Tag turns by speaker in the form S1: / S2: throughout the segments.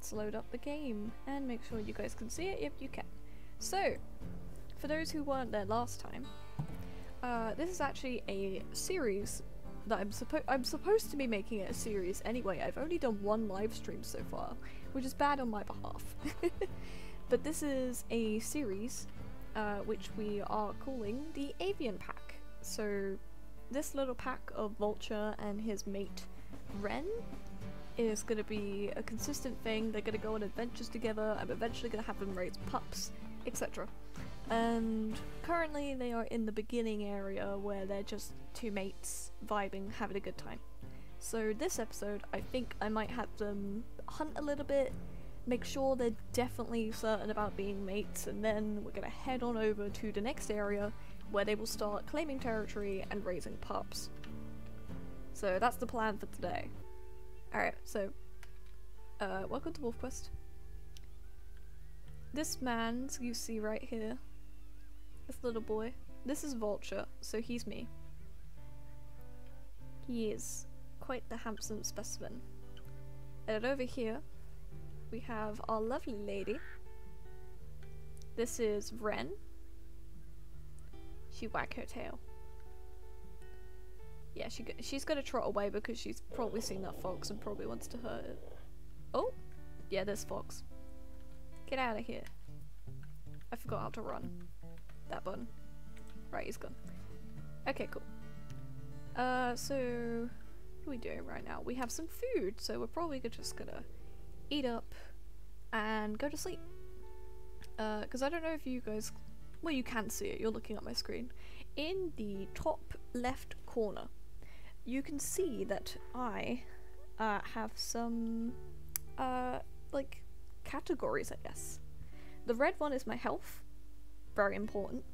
S1: let's load up the game and make sure you guys can see it if you can. So, for those who weren't there last time, uh, this is actually a series that I'm supposed I'm supposed to be making it a series anyway. I've only done one live stream so far, which is bad on my behalf. but this is a series uh, which we are calling the Avian Pack. So this little pack of Vulture and his mate Wren is going to be a consistent thing. They're going to go on adventures together. I'm eventually going to have them raise pups, etc. And currently they are in the beginning area where they're just two mates vibing, having a good time. So this episode, I think I might have them hunt a little bit, make sure they're definitely certain about being mates, and then we're gonna head on over to the next area where they will start claiming territory and raising pups. So that's the plan for today. Alright, so uh, welcome to WolfQuest. This man you see right here this little boy. This is Vulture, so he's me. He is quite the handsome specimen. And over here, we have our lovely lady. This is Wren. She wag her tail. Yeah, she she's gonna trot away because she's probably seen that fox and probably wants to hurt it. Oh, yeah, there's fox. Get out of here. I forgot how to run that button. Right, he's gone. Okay, cool. Uh, so what are we doing right now? We have some food, so we're probably just gonna eat up and go to sleep. Uh, because I don't know if you guys, well, you can see it. You're looking at my screen. In the top left corner, you can see that I uh, have some uh, like categories, I guess. The red one is my health, very important.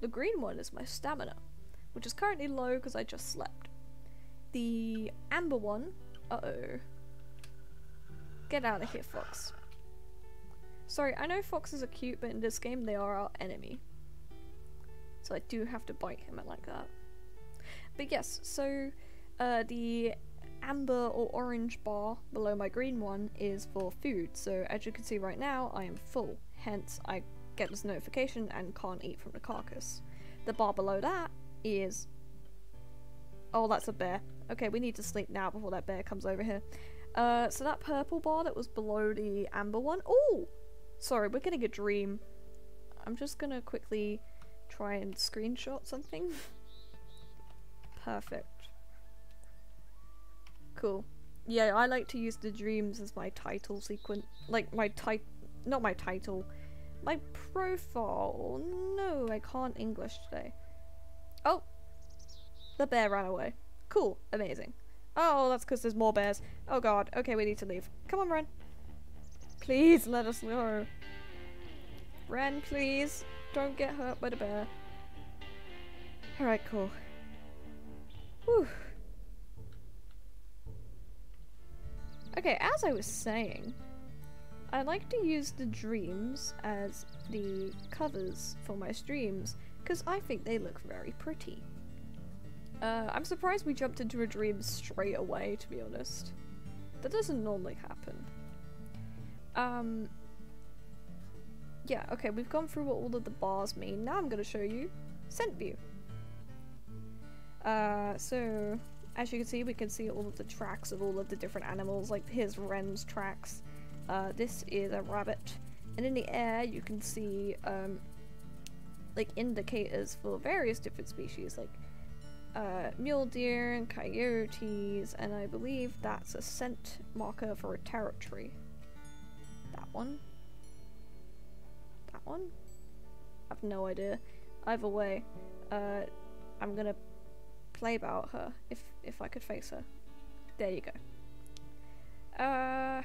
S1: The green one is my stamina, which is currently low because I just slept. The amber one, uh-oh. Get out of here, Fox. Sorry, I know foxes are cute, but in this game they are our enemy. So I do have to bite him like that. But yes, so uh, the amber or orange bar below my green one is for food. So as you can see right now, I am full. Hence, I get this notification and can't eat from the carcass. The bar below that is... Oh, that's a bear. Okay, we need to sleep now before that bear comes over here. Uh, so that purple bar that was below the amber one... Oh! Sorry, we're getting a dream. I'm just gonna quickly try and screenshot something. Perfect. Cool. Yeah, I like to use the dreams as my title sequence. Like, my title... Not my title my profile. No, I can't English today. Oh, the bear ran away. Cool, amazing. Oh, that's because there's more bears. Oh god, okay, we need to leave. Come on, Wren. Please let us go. Wren, please. Don't get hurt by the bear. Alright, cool. Whew. Okay, as I was saying, I like to use the dreams as the covers for my streams because I think they look very pretty. Uh, I'm surprised we jumped into a dream straight away, to be honest. That doesn't normally happen. Um, yeah, okay, we've gone through what all of the bars mean. Now I'm going to show you scent view. Uh, so, as you can see, we can see all of the tracks of all of the different animals, like here's Wren's tracks. Uh, this is a rabbit. And in the air, you can see um, like indicators for various different species, like uh, mule deer and coyotes, and I believe that's a scent marker for a territory. That one? That one? I have no idea. Either way, uh, I'm gonna about her if if I could face her. There you go. Uh.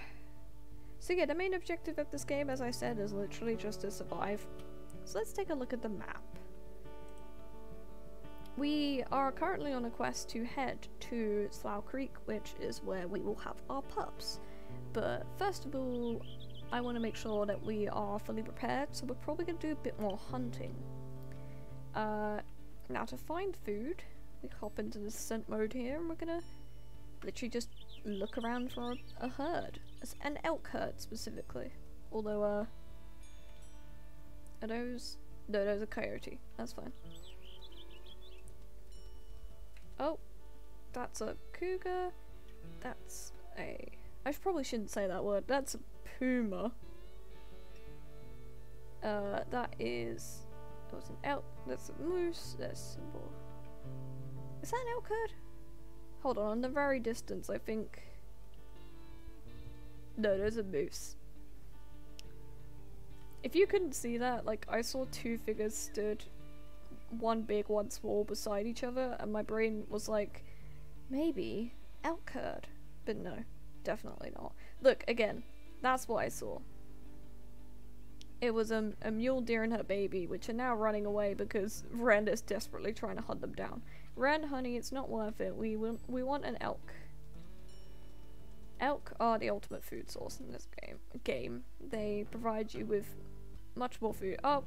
S1: So yeah, the main objective of this game, as I said, is literally just to survive. So let's take a look at the map. We are currently on a quest to head to Slough Creek, which is where we will have our pups. But first of all, I want to make sure that we are fully prepared, so we're probably going to do a bit more hunting. Uh, now to find food, we hop into the scent mode here, and we're to literally just look around for a, a herd. An elk herd specifically. Although, uh, are those? No, those are coyote. That's fine. Oh, that's a cougar. That's a. I probably shouldn't say that word. That's a puma. Uh, that is. That was an elk. That's a moose. That's a bull. Is that an elk herd? Hold on, on the very distance, I think. No, there's a moose. If you couldn't see that, like, I saw two figures stood, one big, one small, beside each other, and my brain was like, maybe elk herd. But no, definitely not. Look, again, that's what I saw. It was a, a mule deer and her baby, which are now running away because Rand is desperately trying to hunt them down. Rand, honey, it's not worth it. We will, we want an elk. Elk are the ultimate food source in this game. Game. They provide you with much more food. Oh,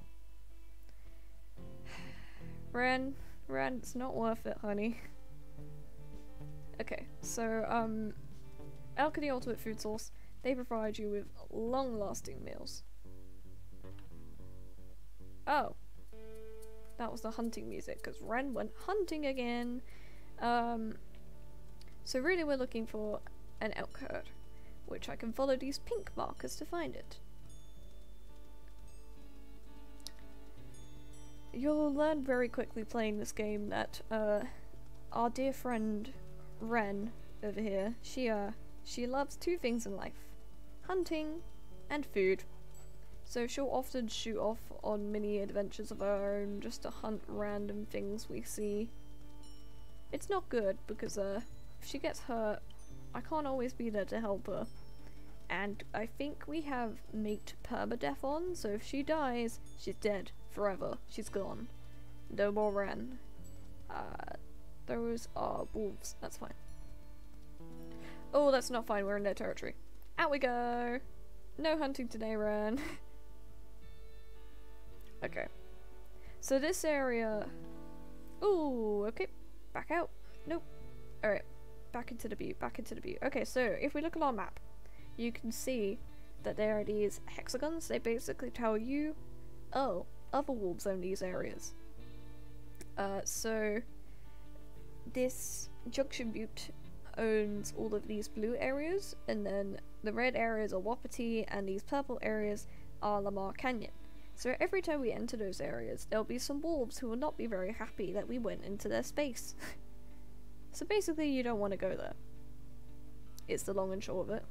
S1: Wren, Wren, it's not worth it, honey. Okay, so um, elk are the ultimate food source. They provide you with long-lasting meals. Oh, that was the hunting music because Wren went hunting again. Um, so really, we're looking for an elk herd, which I can follow these pink markers to find it. You'll learn very quickly playing this game that uh, our dear friend Wren over here, she uh, she loves two things in life: hunting and food. So she'll often shoot off on mini adventures of her own just to hunt random things we see. It's not good because uh, if she gets hurt, I can't always be there to help her. And I think we have mate permadeath on, so if she dies, she's dead forever. She's gone. No more Wren. Uh, those are wolves. That's fine. Oh, that's not fine. We're in their territory. Out we go. No hunting today, Wren. okay. So this area... Ooh, okay. Back out. Nope. Alright. Back into the view. Back into the view. Okay, so if we look at our map, you can see that there are these hexagons. They basically tell you, oh, other wolves own these areas. Uh, so this Junction Butte owns all of these blue areas, and then the red areas are Wapiti, and these purple areas are Lamar Canyon. So every time we enter those areas, there'll be some wolves who will not be very happy that we went into their space. so basically, you don't want to go there. It's the long and short of it.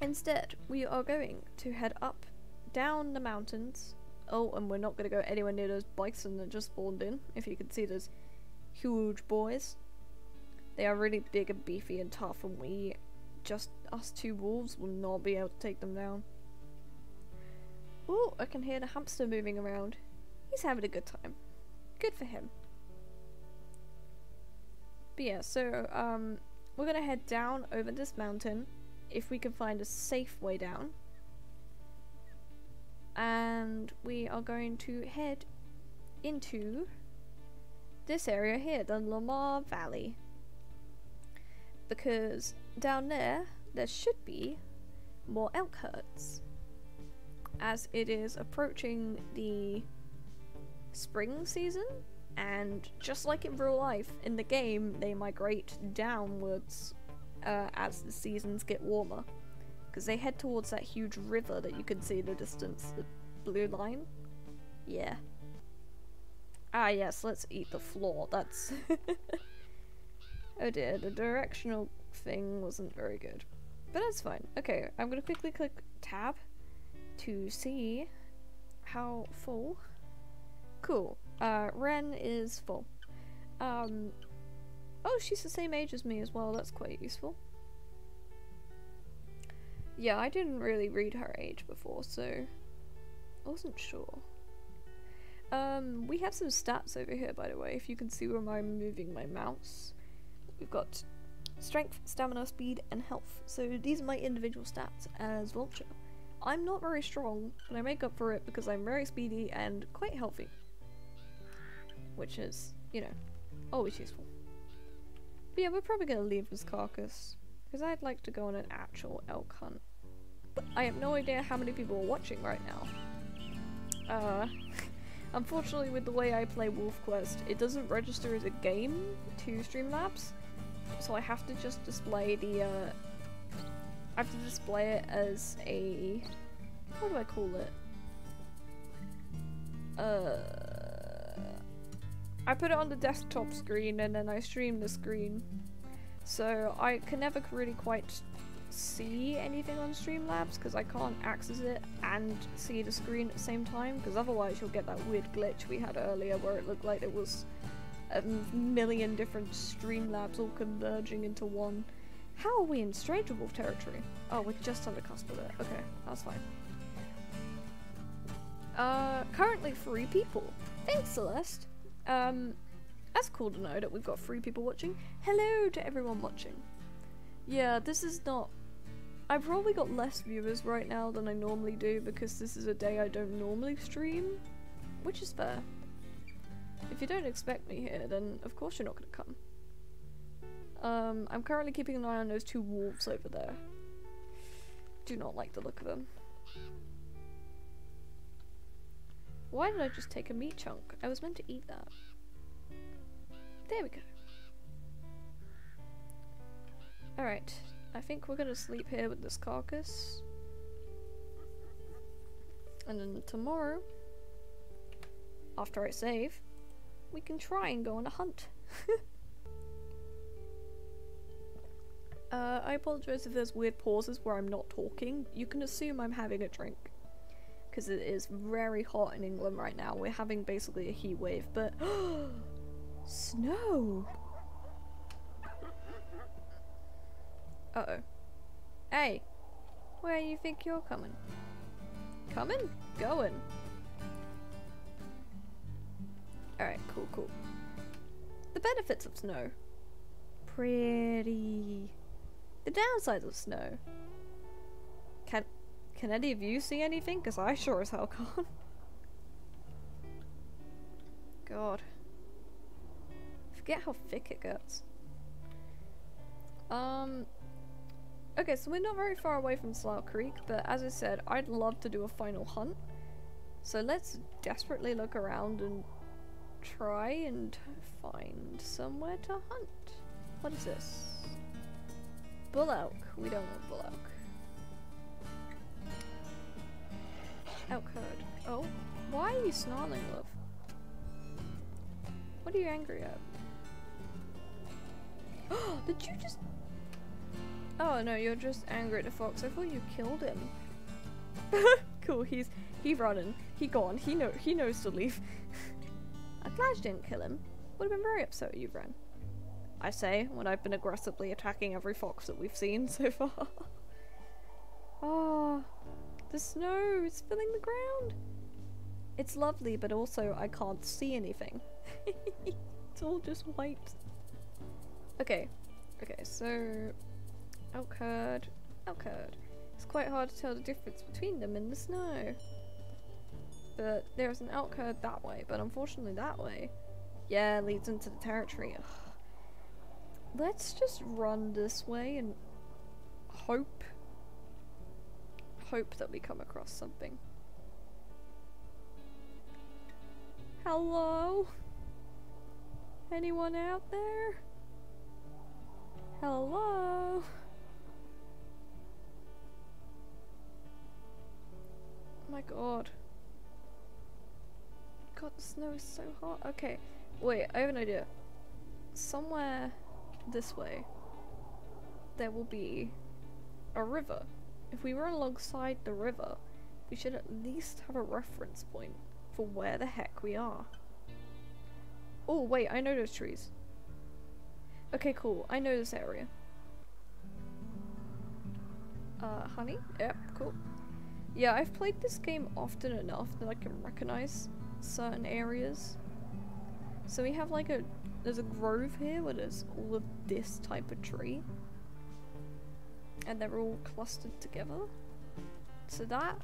S1: Instead, we are going to head up, down the mountains. Oh, and we're not going to go anywhere near those bison that just spawned in. If you can see those huge boys. They are really big and beefy and tough, and we, just us two wolves, will not be able to take them down. Oh, I can hear the hamster moving around. He's having a good time. Good for him. But yeah, so, um, we're gonna head down over this mountain if we can find a safe way down. And we are going to head into this area here, the Lamar Valley. Because down there, there should be more elk herds. As it is approaching the spring season, and just like in real life, in the game, they migrate downwards uh, as the seasons get warmer. Because they head towards that huge river that you can see in the distance, the blue line. Yeah. Ah yes, let's eat the floor, that's... oh dear, the directional thing wasn't very good. But that's fine. Okay, I'm gonna quickly click tab to see how full. Cool. Uh, Wren is full. Um, Oh, she's the same age as me as well. That's quite useful. Yeah, I didn't really read her age before, so I wasn't sure. Um, we have some stats over here, by the way, if you can see where I'm moving my mouse. We've got strength, stamina, speed, and health. So these are my individual stats as Vulture. I'm not very strong, but I make up for it because I'm very speedy and quite healthy. Which is, you know, always useful. But yeah, we're probably gonna leave this carcass. Because I'd like to go on an actual elk hunt. I have no idea how many people are watching right now. Uh, unfortunately with the way I play Wolf Quest, it doesn't register as a game to Streamlabs. So I have to just display the, uh, I have to display it as a, how do I call it? Uh, I put it on the desktop screen and then I stream the screen. So I can never really quite see anything on Streamlabs because I can't access it and see the screen at the same time because otherwise you'll get that weird glitch we had earlier where it looked like it was a million different Streamlabs all converging into one. How are we in Stranger Wolf territory? Oh, we're just the cusp of it. Okay, that's fine. Uh, currently three people. Thanks, Celeste. Um, that's cool to know that we've got three people watching. Hello to everyone watching. Yeah, this is not... I've probably got less viewers right now than I normally do because this is a day I don't normally stream, which is fair. If you don't expect me here, then of course you're not going to come. Um, I'm currently keeping an eye on those two wolves over there. Do not like the look of them. Why did I just take a meat chunk? I was meant to eat that. There we go. Alright, I think we're gonna sleep here with this carcass. And then tomorrow, after I save, we can try and go on a hunt. uh, I apologize if there's weird pauses where I'm not talking. You can assume I'm having a drink. Because it is very hot in England right now. We're having basically a heat wave, but... Snow! Uh-oh. Hey! Where you think you're coming? Coming? Going. Alright, cool, cool. The benefits of snow. Pretty. The downsides of snow. Can can any of you see anything? Because I sure as hell can't. God. Forget how thick it gets. Um, Okay, so we're not very far away from Slough Creek, but as I said, I'd love to do a final hunt. So let's desperately look around and try and find somewhere to hunt. What is this? Bull elk. We don't want bull elk. Elk herd. Oh, why are you snarling, love? What are you angry at? Oh, did you just Oh no, you're just angry at the fox. I thought you killed him. cool, he's he's running. He gone. He know he knows to leave. I'm glad you didn't kill him. Would have been very upset at you Bren. I say, when I've been aggressively attacking every fox that we've seen so far. oh, the snow is filling the ground. It's lovely, but also I can't see anything. it's all just white. Okay, okay, so elk herd, elk herd. It's quite hard to tell the difference between them in the snow. But there's an herd that way, but unfortunately that way, yeah, leads into the territory. Ugh. Let's just run this way and hope, hope that we come across something. Hello? Anyone out there? Hello? my god. God, the snow is so hot. Okay, wait, I have an idea. Somewhere this way, there will be a river. If we run alongside the river, we should at least have a reference point for where the heck we are. Oh, wait, I know those trees. Okay, cool. I know this area. Uh, honey? Yep, cool. Yeah, I've played this game often enough that I can recognize certain areas. So we have like a, there's a grove here where there's all of this type of tree. And they're all clustered together. So that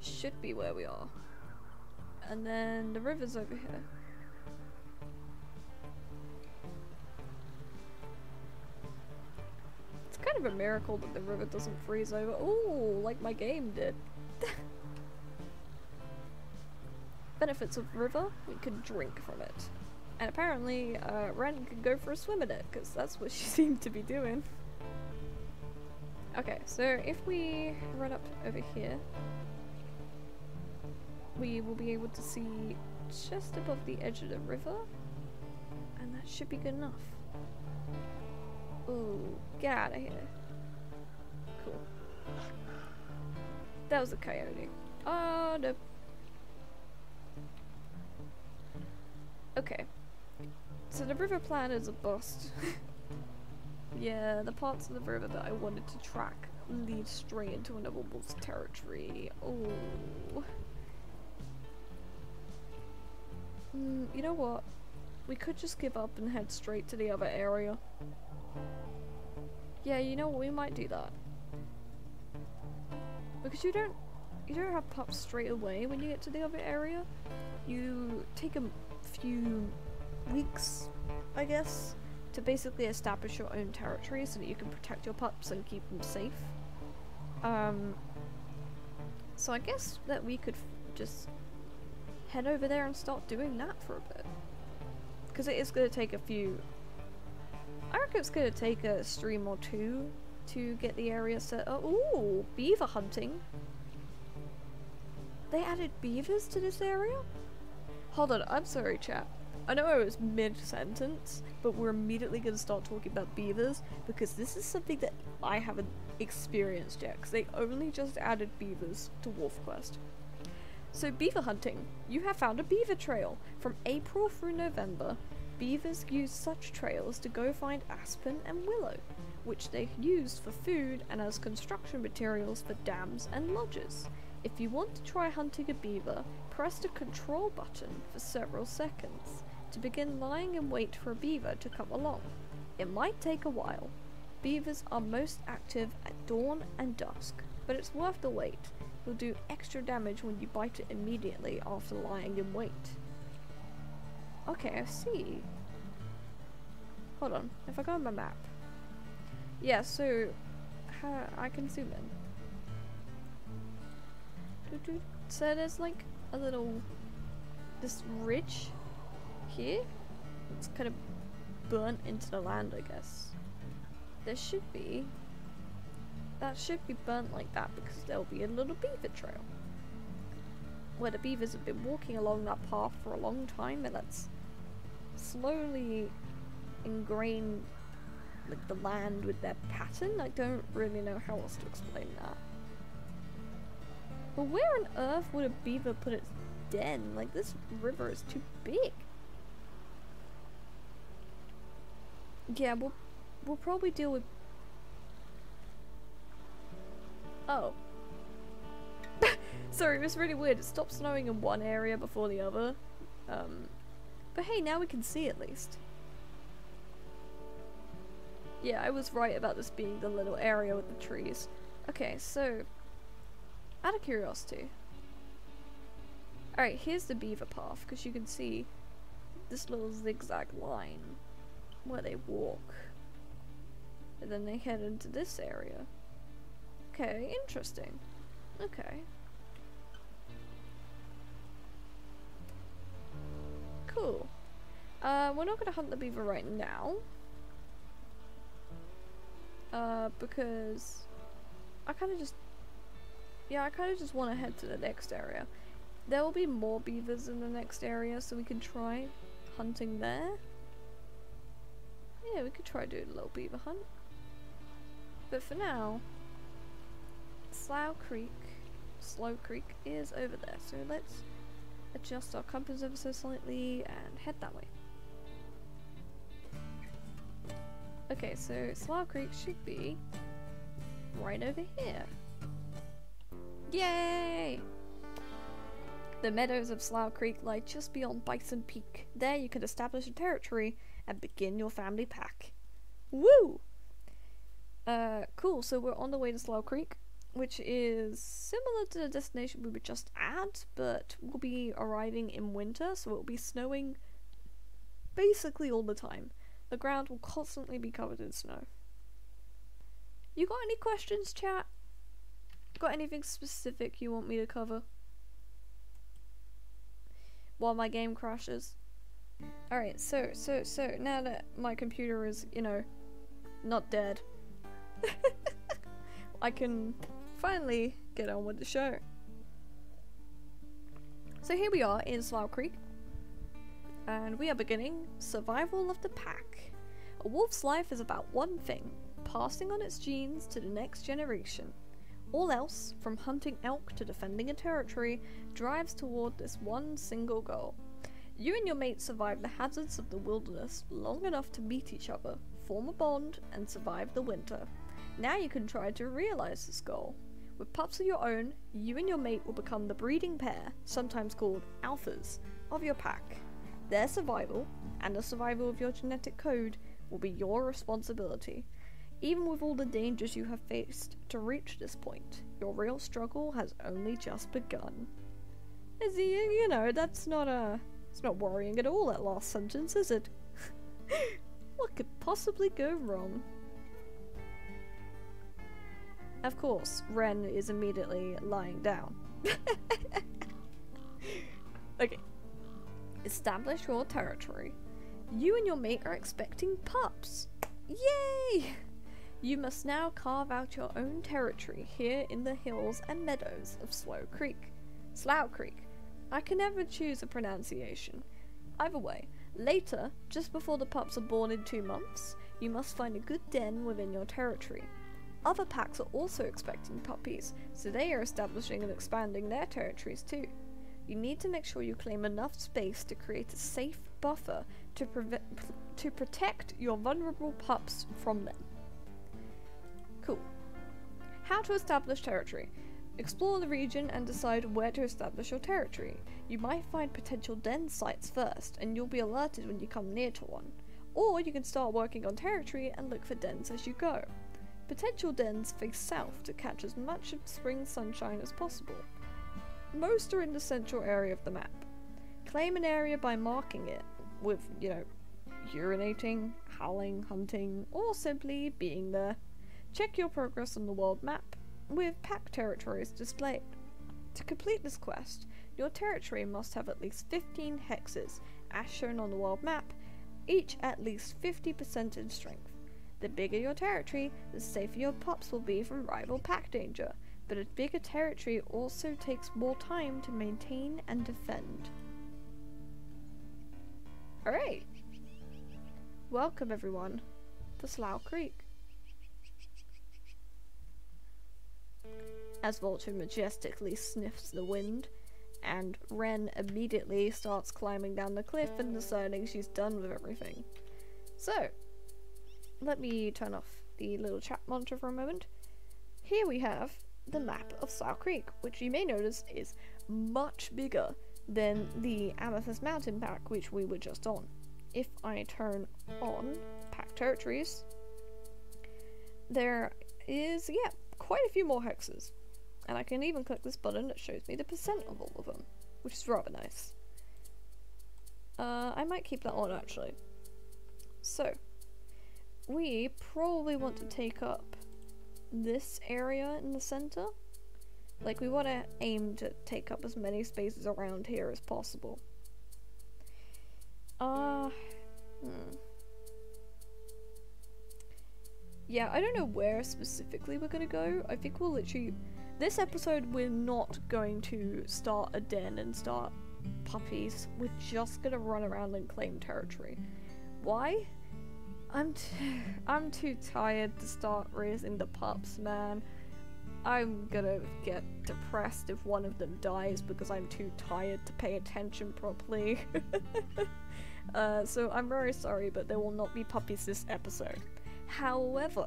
S1: should be where we are. And then the river's over here. It's kind of a miracle that the river doesn't freeze over. Ooh, like my game did. Benefits of river, we could drink from it. And apparently, uh, Wren can go for a swim in it, because that's what she seemed to be doing. Okay, so if we run up over here, we will be able to see just above the edge of the river, and that should be good enough. Ooh, get out of here. Cool. That was a coyote. Oh, no. Okay. So the river plan is a bust. yeah, the parts of the river that I wanted to track lead straight into another wolf's territory. Oh. Mm, you know what? We could just give up and head straight to the other area. Yeah, you know what? We might do that. Because you don't you don't have pups straight away when you get to the other area. You take a few weeks, I guess, to basically establish your own territory so that you can protect your pups and keep them safe. Um, so I guess that we could just head over there and start doing that for a bit. Because it is going to take a few... I reckon it's going to take a stream or two to get the area set up. Ooh, beaver hunting. They added beavers to this area? Hold on, I'm sorry chat. I know I was mid-sentence, but we're immediately going to start talking about beavers because this is something that I haven't experienced yet because they only just added beavers to Wolf Quest. So beaver hunting. You have found a beaver trail. From April through November, beavers use such trails to go find aspen and willow, which they use for food and as construction materials for dams and lodges. If you want to try hunting a beaver, press the control button for several seconds to begin lying in wait for a beaver to come along. It might take a while. Beavers are most active at dawn and dusk, but it's worth the wait You'll do extra damage when you bite it immediately after lying in wait. Okay, I see. Hold on, if I go on my map. Yeah, so I can zoom in. So there's like a little this ridge here. It's kind of burnt into the land, I guess. There should be that should be burnt like that because there'll be a little beaver trail. Where the beavers have been walking along that path for a long time and that's slowly ingrained like the land with their pattern. I don't really know how else to explain that. But where on earth would a beaver put its den? Like this river is too big. Yeah, we'll we'll probably deal with Oh. Sorry, it was really weird. It stopped snowing in one area before the other. Um, but hey, now we can see at least. Yeah, I was right about this being the little area with the trees. Okay, so, out of curiosity. Alright, here's the beaver path, because you can see this little zigzag line where they walk. And then they head into this area. Okay, interesting. Okay. Cool. Uh, we're not gonna hunt the beaver right now. Uh, because I kind of just, yeah, I kind of just want to head to the next area. There will be more beavers in the next area, so we can try hunting there. Yeah, we could try doing a little beaver hunt. But for now, Slough Creek, Slow Creek is over there. So let's adjust our compass ever so slightly and head that way. Okay, so Slough Creek should be right over here. Yay! The meadows of Slough Creek lie just beyond Bison Peak. There you can establish a territory and begin your family pack. Woo! Uh, cool, so we're on the way to Slough Creek which is similar to the destination we were just at, but we'll be arriving in winter, so it will be snowing basically all the time. The ground will constantly be covered in snow. You got any questions, chat? Got anything specific you want me to cover? While my game crashes. Alright, so, so, so, now that my computer is, you know, not dead, I can finally get on with the show. So here we are in Slough Creek, and we are beginning Survival of the Pack. A wolf's life is about one thing, passing on its genes to the next generation. All else, from hunting elk to defending a territory, drives toward this one single goal. You and your mate survive the hazards of the wilderness long enough to meet each other, form a bond, and survive the winter. Now you can try to realize this goal. With pups of your own, you and your mate will become the breeding pair, sometimes called alphas, of your pack. Their survival, and the survival of your genetic code, will be your responsibility. Even with all the dangers you have faced to reach this point, your real struggle has only just begun. He, you know, that's not a, it's not worrying at all, that last sentence, is it? what could possibly go wrong? Of course, Wren is immediately lying down. okay. Establish your territory. You and your mate are expecting pups. Yay! You must now carve out your own territory here in the hills and meadows of Slow Creek. Slough Creek. I can never choose a pronunciation. Either way, later, just before the pups are born in two months, you must find a good den within your territory. Other packs are also expecting puppies, so they are establishing and expanding their territories too. You need to make sure you claim enough space to create a safe buffer to, to protect your vulnerable pups from them. Cool. How to establish territory. Explore the region and decide where to establish your territory. You might find potential den sites first, and you'll be alerted when you come near to one. Or you can start working on territory and look for dens as you go. Potential dens face south to catch as much of spring sunshine as possible. Most are in the central area of the map. Claim an area by marking it with, you know, urinating, howling, hunting, or simply being there. Check your progress on the world map, with pack territories displayed. To complete this quest, your territory must have at least 15 hexes, as shown on the world map, each at least 50% in strength. The bigger your territory, the safer your pups will be from rival pack danger, but a bigger territory also takes more time to maintain and defend. Alright. Welcome everyone to Slough Creek. As Vulture majestically sniffs the wind, and Wren immediately starts climbing down the cliff and deciding she's done with everything. So, let me turn off the little chat monitor for a moment. Here we have the map of Slough Creek, which you may notice is much bigger than the Amethyst Mountain pack, which we were just on. If I turn on pack territories, there is, yeah, quite a few more hexes. And I can even click this button that shows me the percent of all of them, which is rather nice. Uh, I might keep that on actually. So, we probably want to take up this area in the center. Like, we want to aim to take up as many spaces around here as possible. Uh, hmm. Yeah, I don't know where specifically we're gonna go. I think we'll literally... This episode, we're not going to start a den and start puppies. We're just gonna run around and claim territory. Why? I'm too, I'm too tired to start raising the pups, man. I'm gonna get depressed if one of them dies because I'm too tired to pay attention properly. uh, so I'm very sorry, but there will not be puppies this episode. However,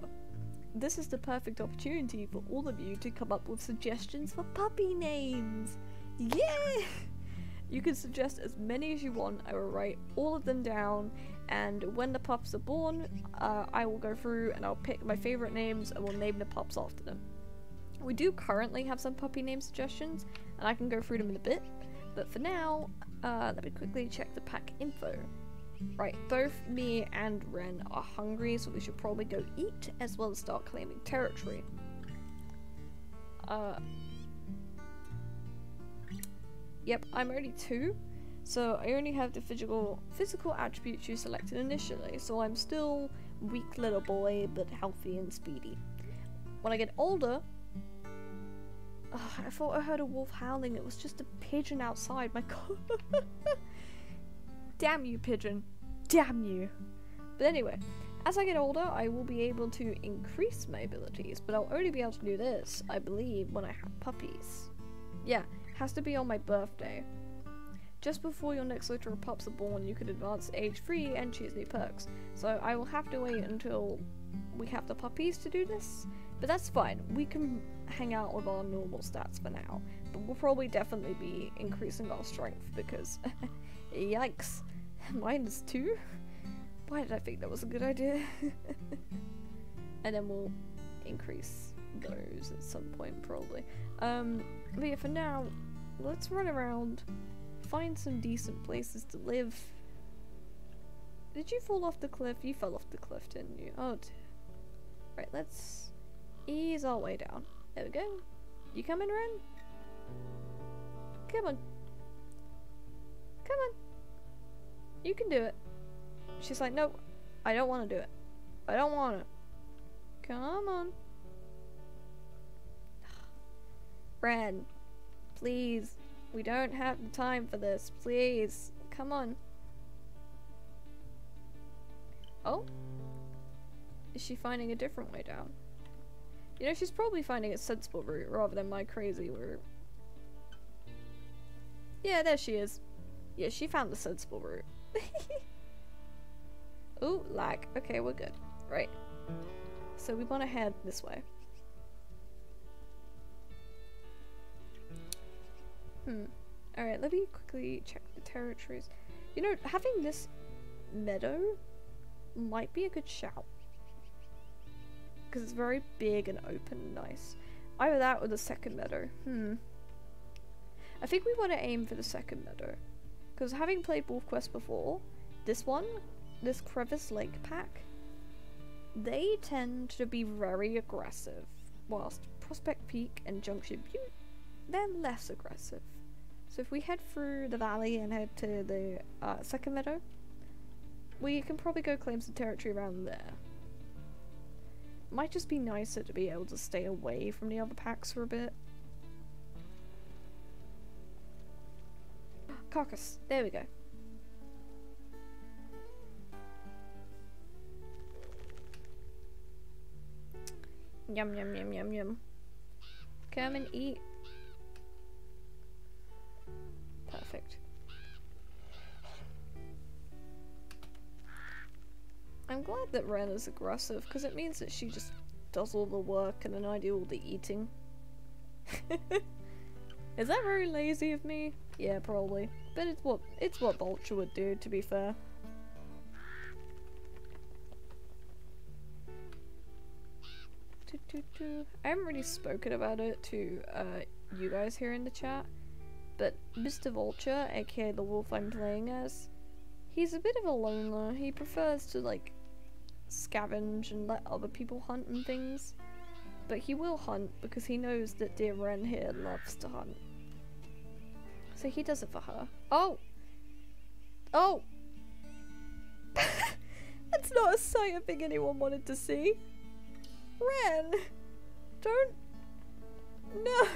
S1: this is the perfect opportunity for all of you to come up with suggestions for puppy names. Yeah! You can suggest as many as you want. I will write all of them down, and when the pups are born, uh, I will go through and I'll pick my favorite names and we'll name the pups after them. We do currently have some puppy name suggestions, and I can go through them in a bit, but for now, uh, let me quickly check the pack info. Right, both me and Wren are hungry, so we should probably go eat as well as start claiming territory. Uh. Yep, I'm only two, so I only have the physical physical attributes you selected initially, so I'm still weak little boy, but healthy and speedy. When I get older, I thought I heard a wolf howling. It was just a pigeon outside. My god. Damn you, pigeon. Damn you. But anyway, as I get older, I will be able to increase my abilities, but I'll only be able to do this, I believe, when I have puppies. Yeah, has to be on my birthday. Just before your next litter of pups are born, you can advance age 3 and choose new perks. So I will have to wait until we have the puppies to do this, but that's fine. We can hang out with our normal stats for now, but we'll probably definitely be increasing our strength because, yikes, is 2? Why did I think that was a good idea? and then we'll increase those at some point probably. Um, but yeah, for now, let's run around, find some decent places to live. Did you fall off the cliff? You fell off the cliff, didn't you? Oh dear. Right, let's ease our way down. There we go. You coming, Wren? Come on. Come on. You can do it. She's like, nope, I don't want to do it. I don't want to. Come on. Wren, please. We don't have the time for this. Please. Come on. Oh? Is she finding a different way down? You know, she's probably finding a sensible route rather than my crazy route. Yeah, there she is. Yeah, she found the sensible route. Ooh, lag. Okay, we're good. Right. So we want to head this way. Hmm. Alright, let me quickly check the territories. You know, having this meadow might be a good shout. Because it's very big and open and nice. Either that or the second meadow. Hmm. I think we want to aim for the second meadow. Because having played Wolf Quest before, this one, this Crevice Lake pack, they tend to be very aggressive. Whilst Prospect Peak and Junction Butte, they're less aggressive. So if we head through the valley and head to the uh, second meadow, we can probably go claim some territory around there. Might just be nicer to be able to stay away from the other packs for a bit. Carcass. There we go. Yum yum yum yum yum. Come and eat. Perfect. I'm glad that Wren is aggressive, because it means that she just does all the work and then I do all the eating. is that very lazy of me? Yeah, probably. But it's what it's what Vulture would do, to be fair. I haven't really spoken about it to uh, you guys here in the chat, but Mr. Vulture, aka the wolf I'm playing as, he's a bit of a loner. He prefers to like scavenge and let other people hunt and things. But he will hunt because he knows that dear Wren here loves to hunt. So he does it for her. Oh! Oh! That's not a sight I think anyone wanted to see. Wren! Don't... No!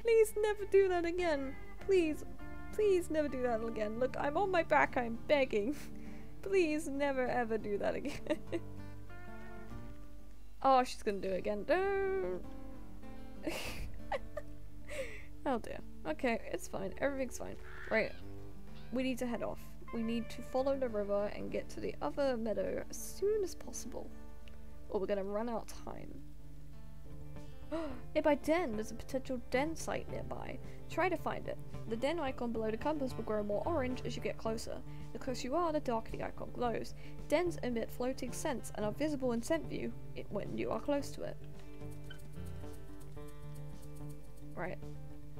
S1: Please never do that again. Please, please never do that again. Look, I'm on my back, I'm begging. Please never ever do that again. oh, she's gonna do it again. Don't. oh dear. Okay, it's fine. Everything's fine. Right. We need to head off. We need to follow the river and get to the other meadow as soon as possible. Or we're gonna run out of time. Nearby den, there's a potential den site nearby. Try to find it. The den icon below the compass will grow more orange as you get closer. The closer you are, the darker the icon glows. Dens emit floating scents and are visible in scent view when you are close to it. Right,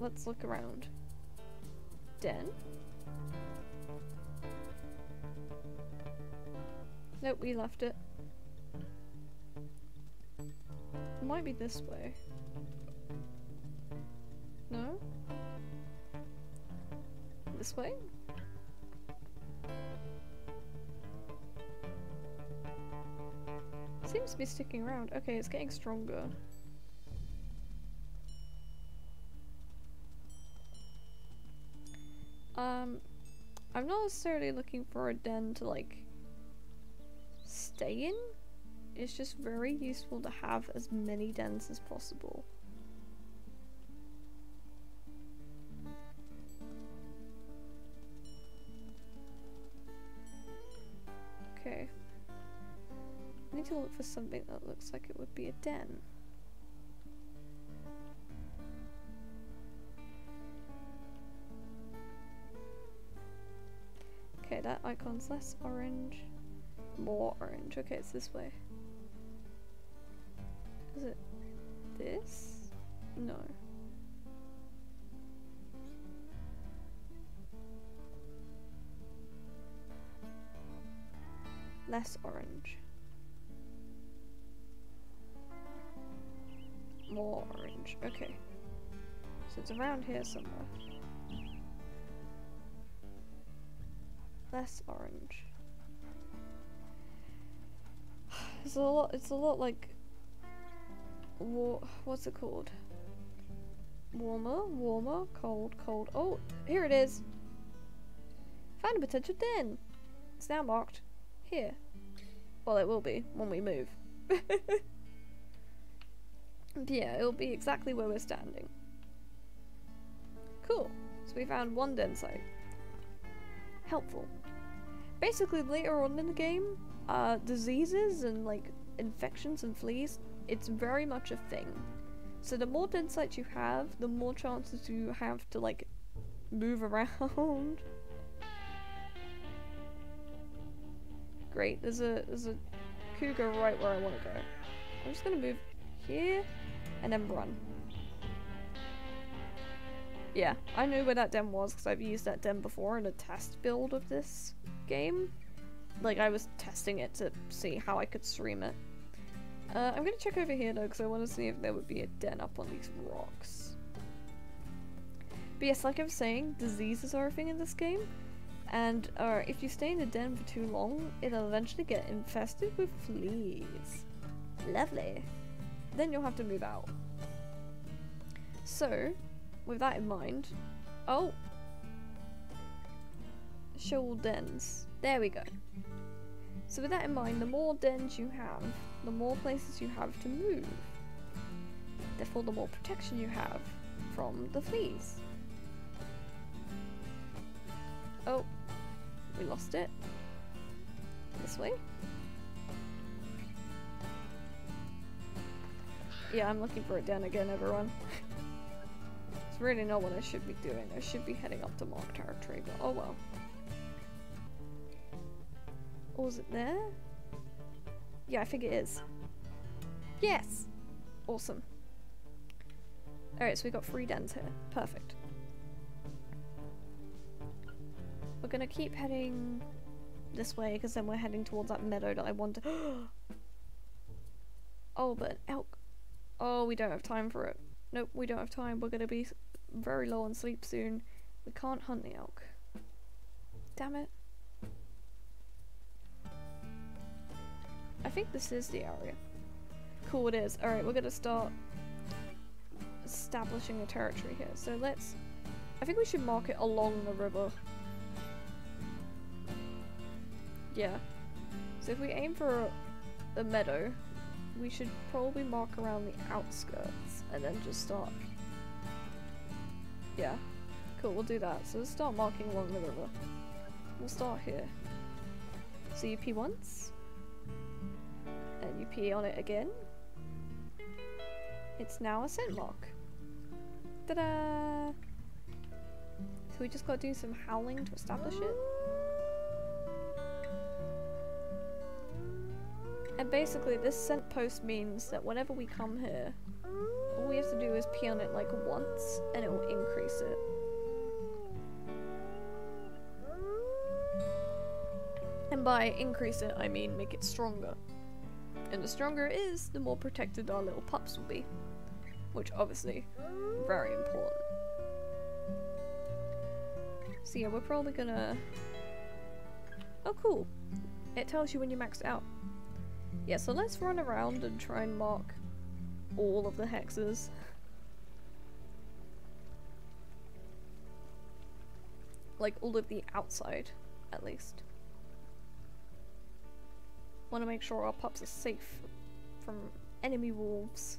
S1: let's look around. Den? Nope, we left it. Might be this way. No? This way? Seems to be sticking around. Okay, it's getting stronger. Um, I'm not necessarily looking for a den to like stay in. It's just very useful to have as many dens as possible. Okay. I need to look for something that looks like it would be a den. Okay, that icon's less orange. More orange. Okay, it's this way. Is it this? No. Less orange. More orange. Okay. So it's around here somewhere. Less orange. It's a lot. It's a lot like. War. What's it called? Warmer, warmer, cold, cold. Oh, here it is. Found a potential den. It's now marked here. Well, it will be when we move. yeah, it'll be exactly where we're standing. Cool. So we found one den site. Helpful. Basically, later on in the game, uh, diseases and like infections and fleas, it's very much a thing. So the more den sites you have, the more chances you have to like move around. Great, there's a there's a cougar right where I want to go. I'm just gonna move here and then run. Yeah, I knew where that den was because I've used that den before in a test build of this game. Like, I was testing it to see how I could stream it. Uh, I'm gonna check over here though because I want to see if there would be a den up on these rocks. But yes, like I was saying, diseases are a thing in this game. And uh, if you stay in a den for too long, it'll eventually get infested with fleas. Lovely. Then you'll have to move out. So, with that in mind, oh, show all dens. There we go. So with that in mind, the more dens you have, the more places you have to move. Therefore, the more protection you have from the fleas. Oh, we lost it. This way? Yeah, I'm looking for it down again, everyone. really not what I should be doing. I should be heading up to Mark territory, but oh well. Or is it there? Yeah, I think it is. Yes! Awesome. Alright, so we got three dens here. Perfect. We're gonna keep heading this way because then we're heading towards that meadow that I want to- Oh, but elk. Oh, we don't have time for it. Nope, we don't have time. We're gonna be very low on sleep soon. We can't hunt the elk. Damn it. I think this is the area. Cool, it is. Alright, we're gonna start establishing a territory here. So let's... I think we should mark it along the river. Yeah. So if we aim for the meadow, we should probably mark around the outskirts and then just start. Yeah. Cool, we'll do that. So let's start marking along the river. We'll start here. So you pee once. And you pee on it again. It's now a scent mark. Ta-da! So we just gotta do some howling to establish it. And basically this scent post means that whenever we come here, we have to do is pee on it like once and it will increase it. And by increase it, I mean make it stronger. And the stronger it is, the more protected our little pups will be. Which obviously, very important. So yeah, we're probably gonna... Oh cool. It tells you when you maxed out. Yeah, so let's run around and try and mark all of the hexes. like all of the outside, at least. Want to make sure our pups are safe from enemy wolves.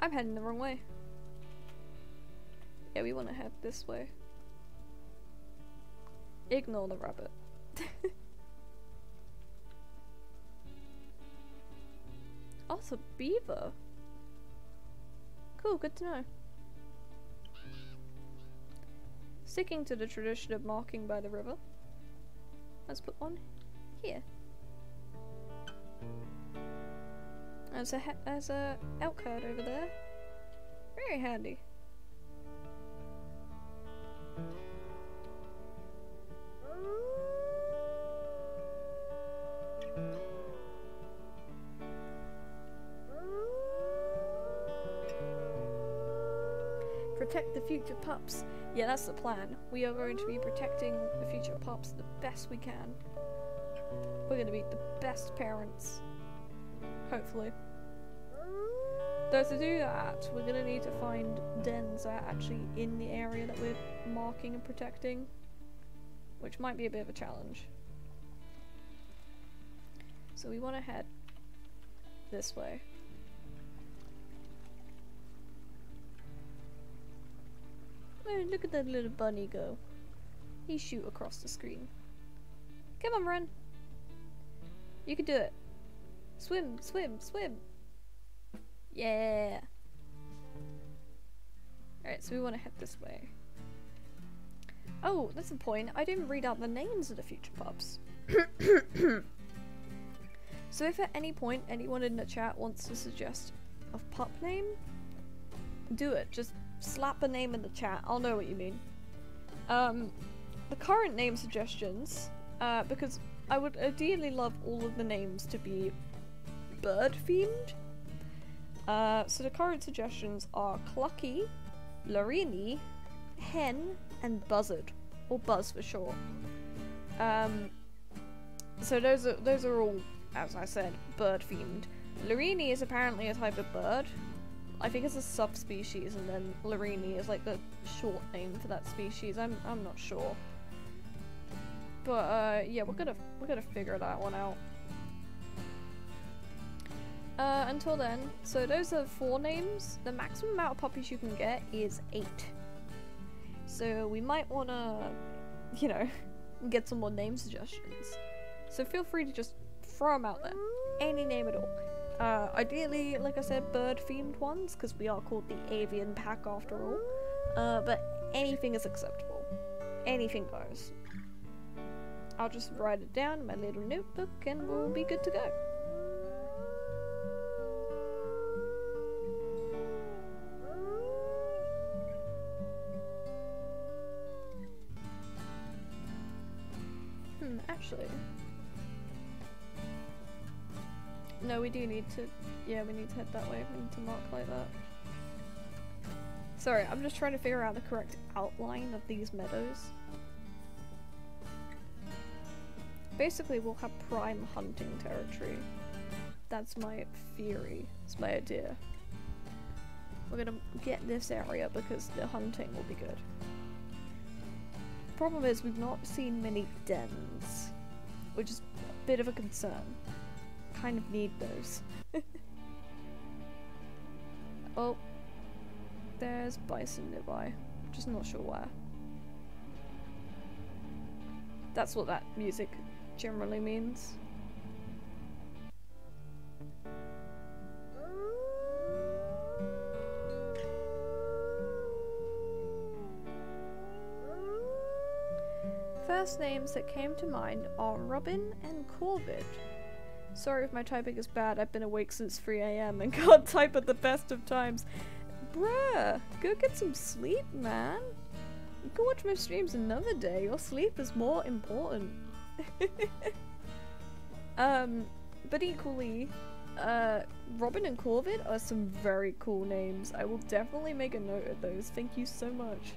S1: I'm heading the wrong way. Yeah, we want to head this way. Ignore the rabbit. oh, it's a beaver. Cool, good to know. Sticking to the tradition of marking by the river, let's put one here. There's a there's a elk herd over there. Very handy. Protect the future pups. Yeah, that's the plan. We are going to be protecting the future pups the best we can. We're going to be the best parents. Hopefully. Though to do that, we're going to need to find dens that are actually in the area that we're marking and protecting. Which might be a bit of a challenge. So we want to head this way. Look at that little bunny go. He shoot across the screen. Come on, run. You can do it. Swim, swim, swim. Yeah. Alright, so we want to head this way. Oh, that's a point. I didn't read out the names of the future pups. so if at any point anyone in the chat wants to suggest a pup name, do it. Just slap a name in the chat. I'll know what you mean. Um, the current name suggestions, uh, because I would ideally love all of the names to be bird themed. Uh, so the current suggestions are Clucky, Larini, Hen, and Buzzard, or Buzz for short. Um, so those are those are all, as I said, bird themed. Larini is apparently a type of bird, I think it's a subspecies, and then Larini is like the short name for that species. I'm I'm not sure. But uh, yeah, we're gonna we're gonna figure that one out. Uh, until then, so those are four names. The maximum amount of puppies you can get is eight. So we might wanna, you know, get some more name suggestions. So feel free to just throw them out there. Any name at all. Uh, ideally, like I said, bird-themed ones, because we are called the Avian Pack after all. Uh, but anything is acceptable. Anything goes. I'll just write it down in my little notebook and we'll be good to go. Hmm, actually... No, we do need to... Yeah, we need to head that way. We need to mark like that. Sorry, I'm just trying to figure out the correct outline of these meadows. Basically, we'll have prime hunting territory. That's my theory. It's my idea. We're gonna get this area because the hunting will be good. Problem is, we've not seen many dens, which is a bit of a concern kind of need those. oh. There's bison nearby. Just not sure where. That's what that music generally means. First names that came to mind are Robin and Corvid. Sorry if my typing is bad, I've been awake since 3am and can't type at the best of times. Bruh, go get some sleep, man. You can watch my streams another day. Your sleep is more important. um, but equally, uh, Robin and Corvid are some very cool names. I will definitely make a note of those. Thank you so much.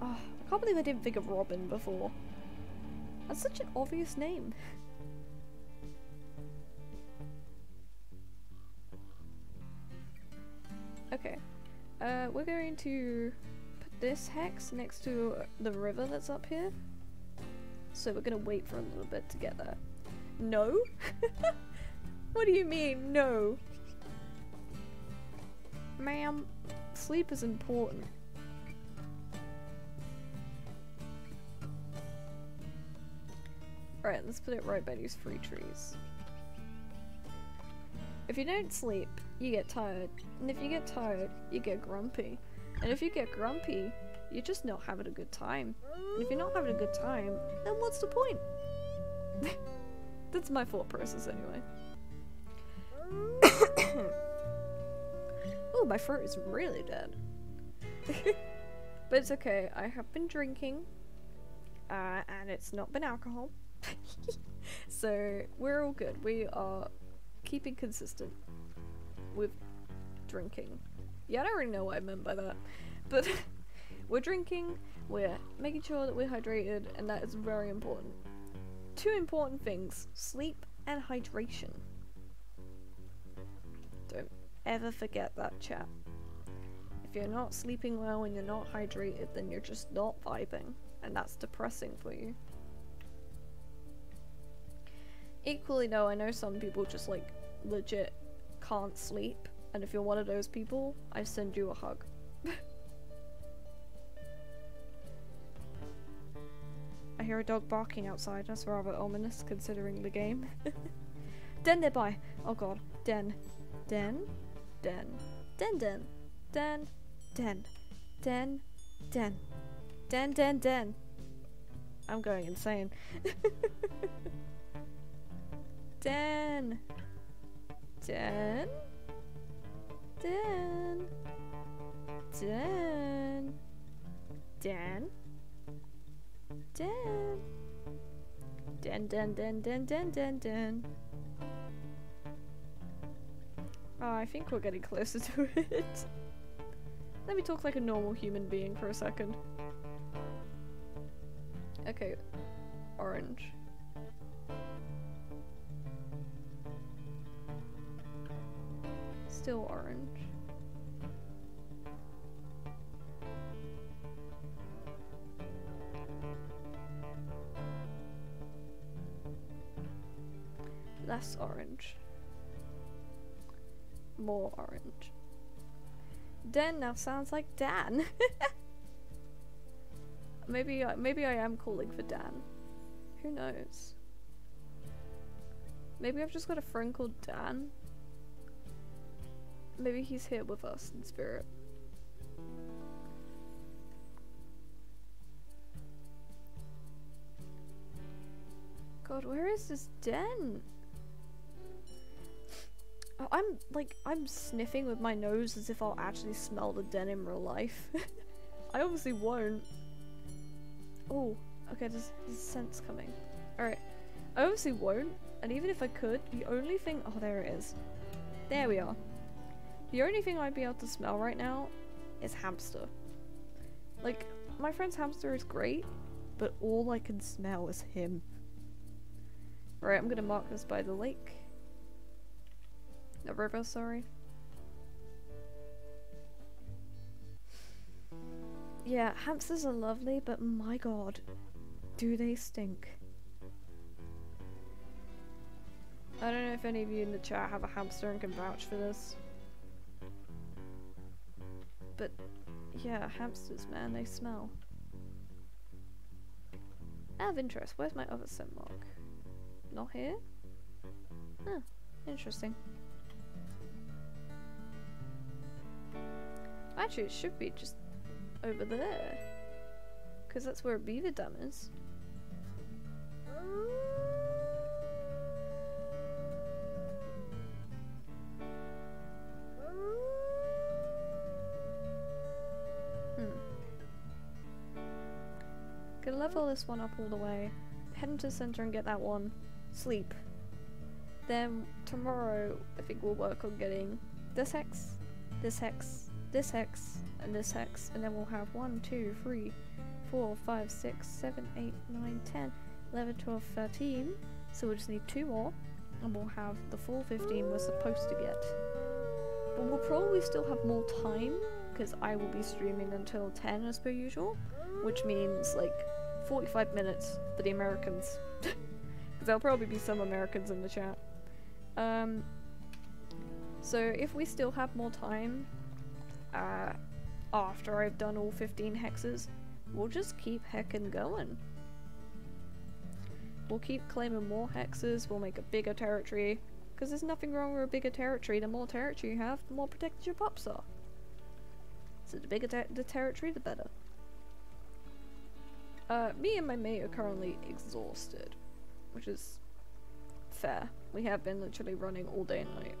S1: Oh, I can't believe I didn't think of Robin before. That's such an obvious name. okay. Uh, we're going to put this hex next to the river that's up here. So we're gonna wait for a little bit to get there. No? what do you mean, no? Ma'am, sleep is important. Right, let's put it right by these free trees. If you don't sleep, you get tired. And if you get tired, you get grumpy. And if you get grumpy, you're just not having a good time. And if you're not having a good time, then what's the point? That's my thought process anyway. oh, my throat is really dead. but it's okay, I have been drinking. Uh, and it's not been alcohol. so we're all good. We are keeping consistent with drinking. Yeah, I don't really know what I meant by that. But we're drinking, we're making sure that we're hydrated, and that is very important. Two important things sleep and hydration. Don't ever forget that, chat. If you're not sleeping well and you're not hydrated, then you're just not vibing, and that's depressing for you. Equally though, I know some people just like legit can't sleep, and if you're one of those people, I send you a hug. I hear a dog barking outside. That's rather ominous considering the game. Den nearby. Oh god. Den. Den. Den. Den den. Den. Den. Den. Den. Den den den. I'm going insane. Den. Den. Den. Den. Den. Den. Den, den, den, den, den, den, den. Oh, I think we're getting closer to it. Let me talk like a normal human being for a second. Okay, orange. Still orange. Less orange. More orange. Dan now sounds like Dan. maybe, maybe I am calling for Dan. Who knows? Maybe I've just got a friend called Dan. Maybe he's here with us in spirit. God, where is this den? Oh, I'm like I'm sniffing with my nose as if I'll actually smell the den in real life. I obviously won't. Oh, okay, there's, there's scents coming. Alright. I obviously won't, and even if I could, the only thing- oh there it is. There we are. The only thing I'd be able to smell right now is hamster. Like, my friend's hamster is great, but all I can smell is him. Right, I'm gonna mark this by the lake. The river, sorry. Yeah, hamsters are lovely, but my god, do they stink. I don't know if any of you in the chat have a hamster and can vouch for this. But yeah, hamsters, man, they smell. Out of interest, where's my other scent mark? Not here? Huh, interesting. Actually, it should be just over there. Because that's where a beaver dam is. Level this one up all the way, head into the center and get that one, sleep. Then tomorrow, I think we'll work on getting this hex, this hex, this hex, and this hex, and then we'll have 1, 2, 3, 4, 5, 6, 7, 8, 9, 10, 11, 12, 13. So we'll just need two more, and we'll have the full 15 we're supposed to get. But we'll probably still have more time, because I will be streaming until 10 as per usual, which means like 45 minutes for the Americans. Because there'll probably be some Americans in the chat. Um, so if we still have more time, uh, after I've done all 15 hexes, we'll just keep heckin' going. We'll keep claiming more hexes, we'll make a bigger territory, because there's nothing wrong with a bigger territory. The more territory you have, the more protected your pups are. So the bigger ter the territory, the better. Uh, me and my mate are currently exhausted, which is fair. We have been literally running all day and night.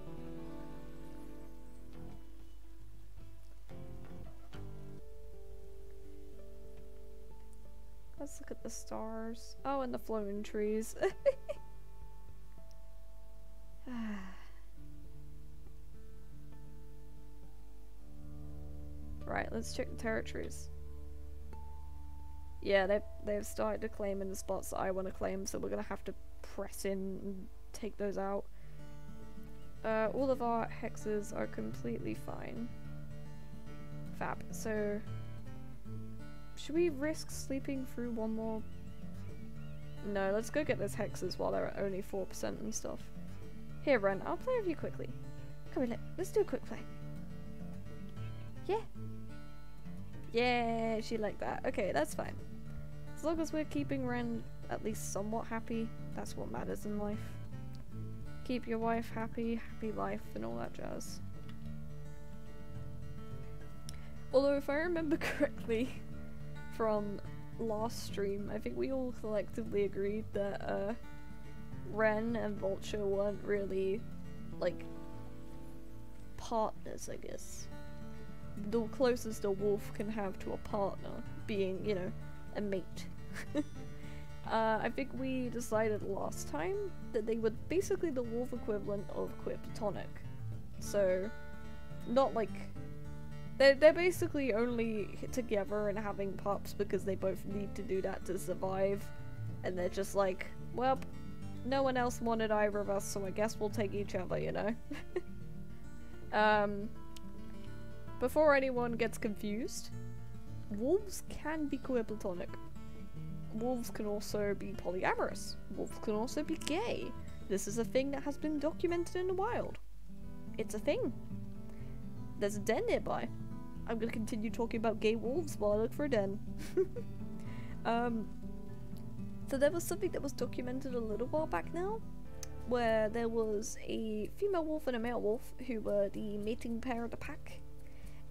S1: Let's look at the stars. Oh, and the flowing trees. right, let's check the territories. Yeah, they've, they've started to claim in the spots that I want to claim, so we're going to have to press in and take those out. Uh, all of our hexes are completely fine. Fab. So, should we risk sleeping through one more? No, let's go get those hexes while they're at only 4% and stuff. Here, Wren, I'll play with you quickly. Come on, let's do a quick play. Yeah. Yeah, she liked that. Okay, that's fine. As long as we're keeping Wren at least somewhat happy, that's what matters in life. Keep your wife happy, happy life, and all that jazz. Although, if I remember correctly, from last stream, I think we all collectively agreed that uh, Wren and Vulture weren't really like partners, I guess. The closest a wolf can have to a partner being, you know, a mate. uh, I think we decided last time that they were basically the wolf equivalent of queer platonic. So, not like they're, they're basically only together and having pups because they both need to do that to survive. And they're just like, well, no one else wanted either of us, so I guess we'll take each other, you know? um, before anyone gets confused, wolves can be platonic. Wolves can also be polyamorous. Wolves can also be gay. This is a thing that has been documented in the wild. It's a thing. There's a den nearby. I'm gonna continue talking about gay wolves while I look for a den. um, so there was something that was documented a little while back now, where there was a female wolf and a male wolf who were the mating pair of the pack,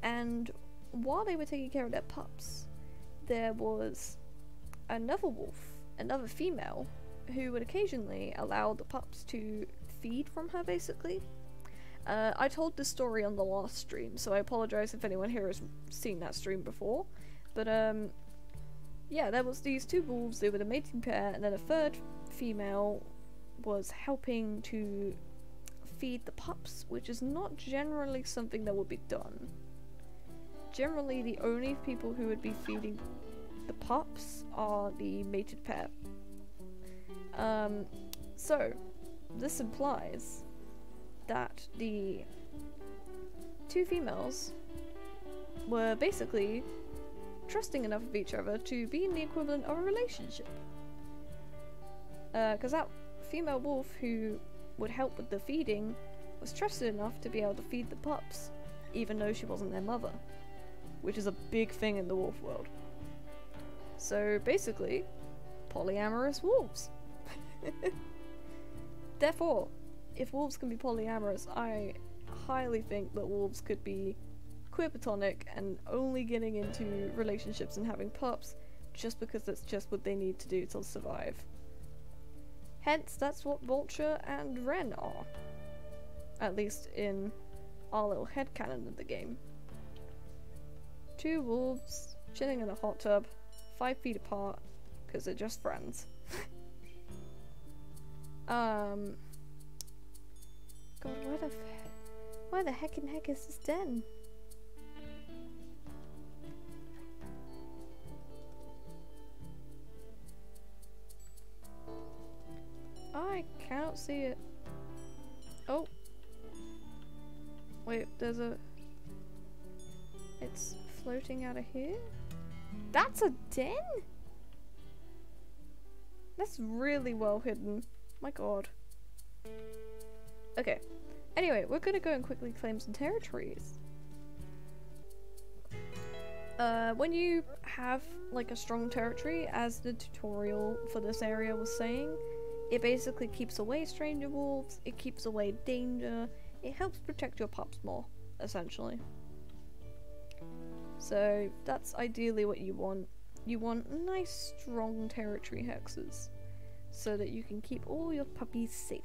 S1: and while they were taking care of their pups, there was another wolf, another female, who would occasionally allow the pups to feed from her basically uh, I told this story on the last stream, so I apologize if anyone here has seen that stream before. But, um, yeah, there was these two wolves, they were the mating pair, and then a third female was helping to feed the pups, which is not generally something that would be done. Generally, the only people who would be feeding the pups are the mated pair. Um, so, this implies that the two females were basically trusting enough of each other to be in the equivalent of a relationship. Because uh, that female wolf who would help with the feeding was trusted enough to be able to feed the pups, even though she wasn't their mother, which is a big thing in the wolf world. So basically, polyamorous wolves. Therefore, if wolves can be polyamorous, I highly think that wolves could be queer platonic and only getting into relationships and having pups just because that's just what they need to do to survive. Hence, that's what Vulture and Wren are. At least in our little headcanon of the game. Two wolves chilling in a hot tub, five feet apart, because they're just friends. um. God, where the where the heck in heck is this den? I cannot see it. Oh. Wait, there's a... It's floating out of here? That's a den? That's really well hidden. My god. Okay. Anyway, we're gonna go and quickly claim some territories. Uh, when you have like a strong territory, as the tutorial for this area was saying, it basically keeps away stranger wolves, it keeps away danger, it helps protect your pups more, essentially. So that's ideally what you want. You want nice strong territory hexes so that you can keep all your puppies safe.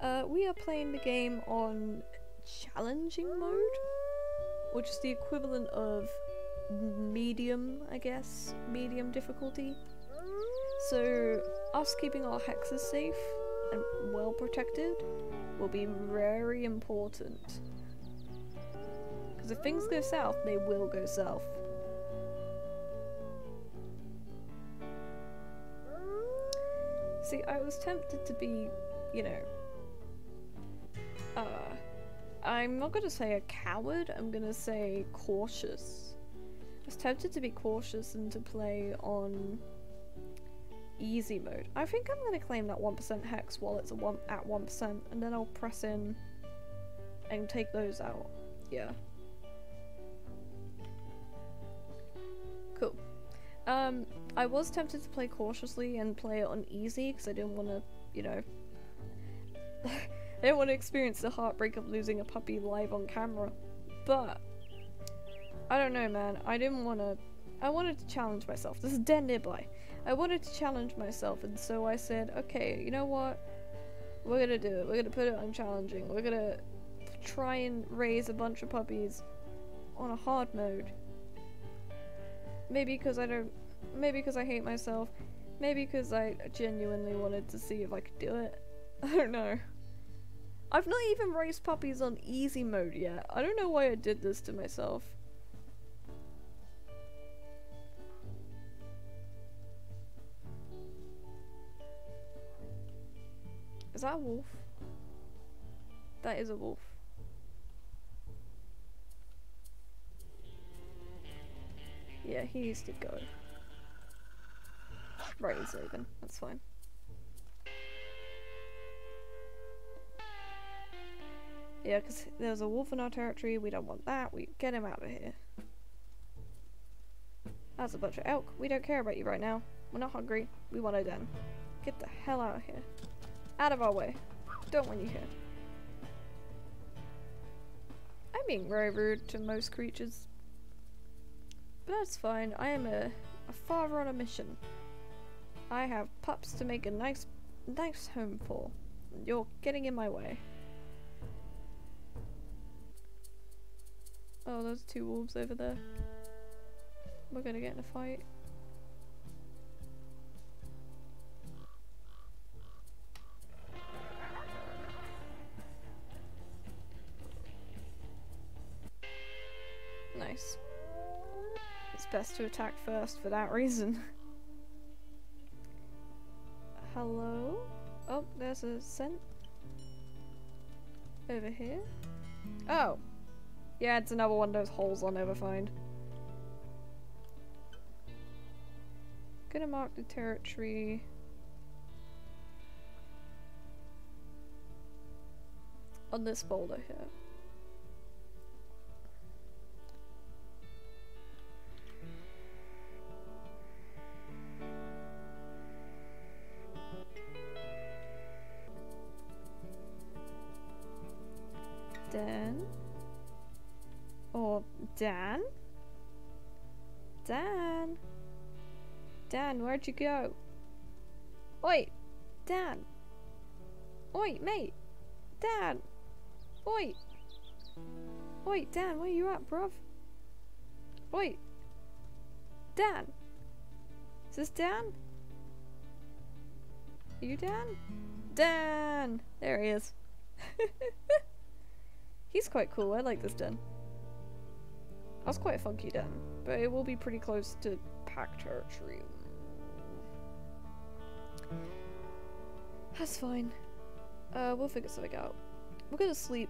S1: Uh, we are playing the game on challenging mode, which is the equivalent of medium, I guess, medium difficulty. So, us keeping our hexes safe and well protected will be very important. Because if things go south, they will go south. See, I was tempted to be, you know, uh, I'm not gonna say a coward, I'm gonna say cautious. I was tempted to be cautious and to play on easy mode. I think I'm gonna claim that 1% hex while it's one at 1% and then I'll press in and take those out. Yeah. Cool. Um, I was tempted to play cautiously and play it on easy because I didn't want to, you know, I didn't want to experience the heartbreak of losing a puppy live on camera. But, I don't know man, I didn't want to, I wanted to challenge myself. This is dead nearby. I wanted to challenge myself and so I said, okay, you know what? We're gonna do it. We're gonna put it on challenging. We're gonna try and raise a bunch of puppies on a hard mode. Maybe because I don't maybe because I hate myself. Maybe because I genuinely wanted to see if I could do it. I don't know. I've not even raised puppies on easy mode yet. I don't know why I did this to myself. Is that a wolf? That is a wolf. Yeah, he needs to go. Right, he's leaving. That's fine. Yeah, because there's a wolf in our territory. We don't want that. We get him out of here. That's a bunch of elk. We don't care about you right now. We're not hungry. We want a den. Get the hell out of here. Out of our way. Don't want you here. I'm being very rude to most creatures. But that's fine. I am a, a father on a mission. I have pups to make a nice, nice home for. You're getting in my way. Oh, there's two wolves over there. We're gonna get in a fight. Nice. Best to attack first for that reason. Hello? Oh, there's a scent. Over here? Oh! Yeah, it's another one of those holes I'll never find. Gonna mark the territory. On this boulder here. Dan? Dan? Dan, where'd you go? Oi! Dan! Oi, mate! Dan! Oi! Oi, Dan, where you at, bruv? Oi! Dan? Is this Dan? Are you Dan? Dan! There he is. He's quite cool. I like this den. That's quite funky den, but it will be pretty close to pack territory. That's fine. Uh, we'll figure something out. We're gonna sleep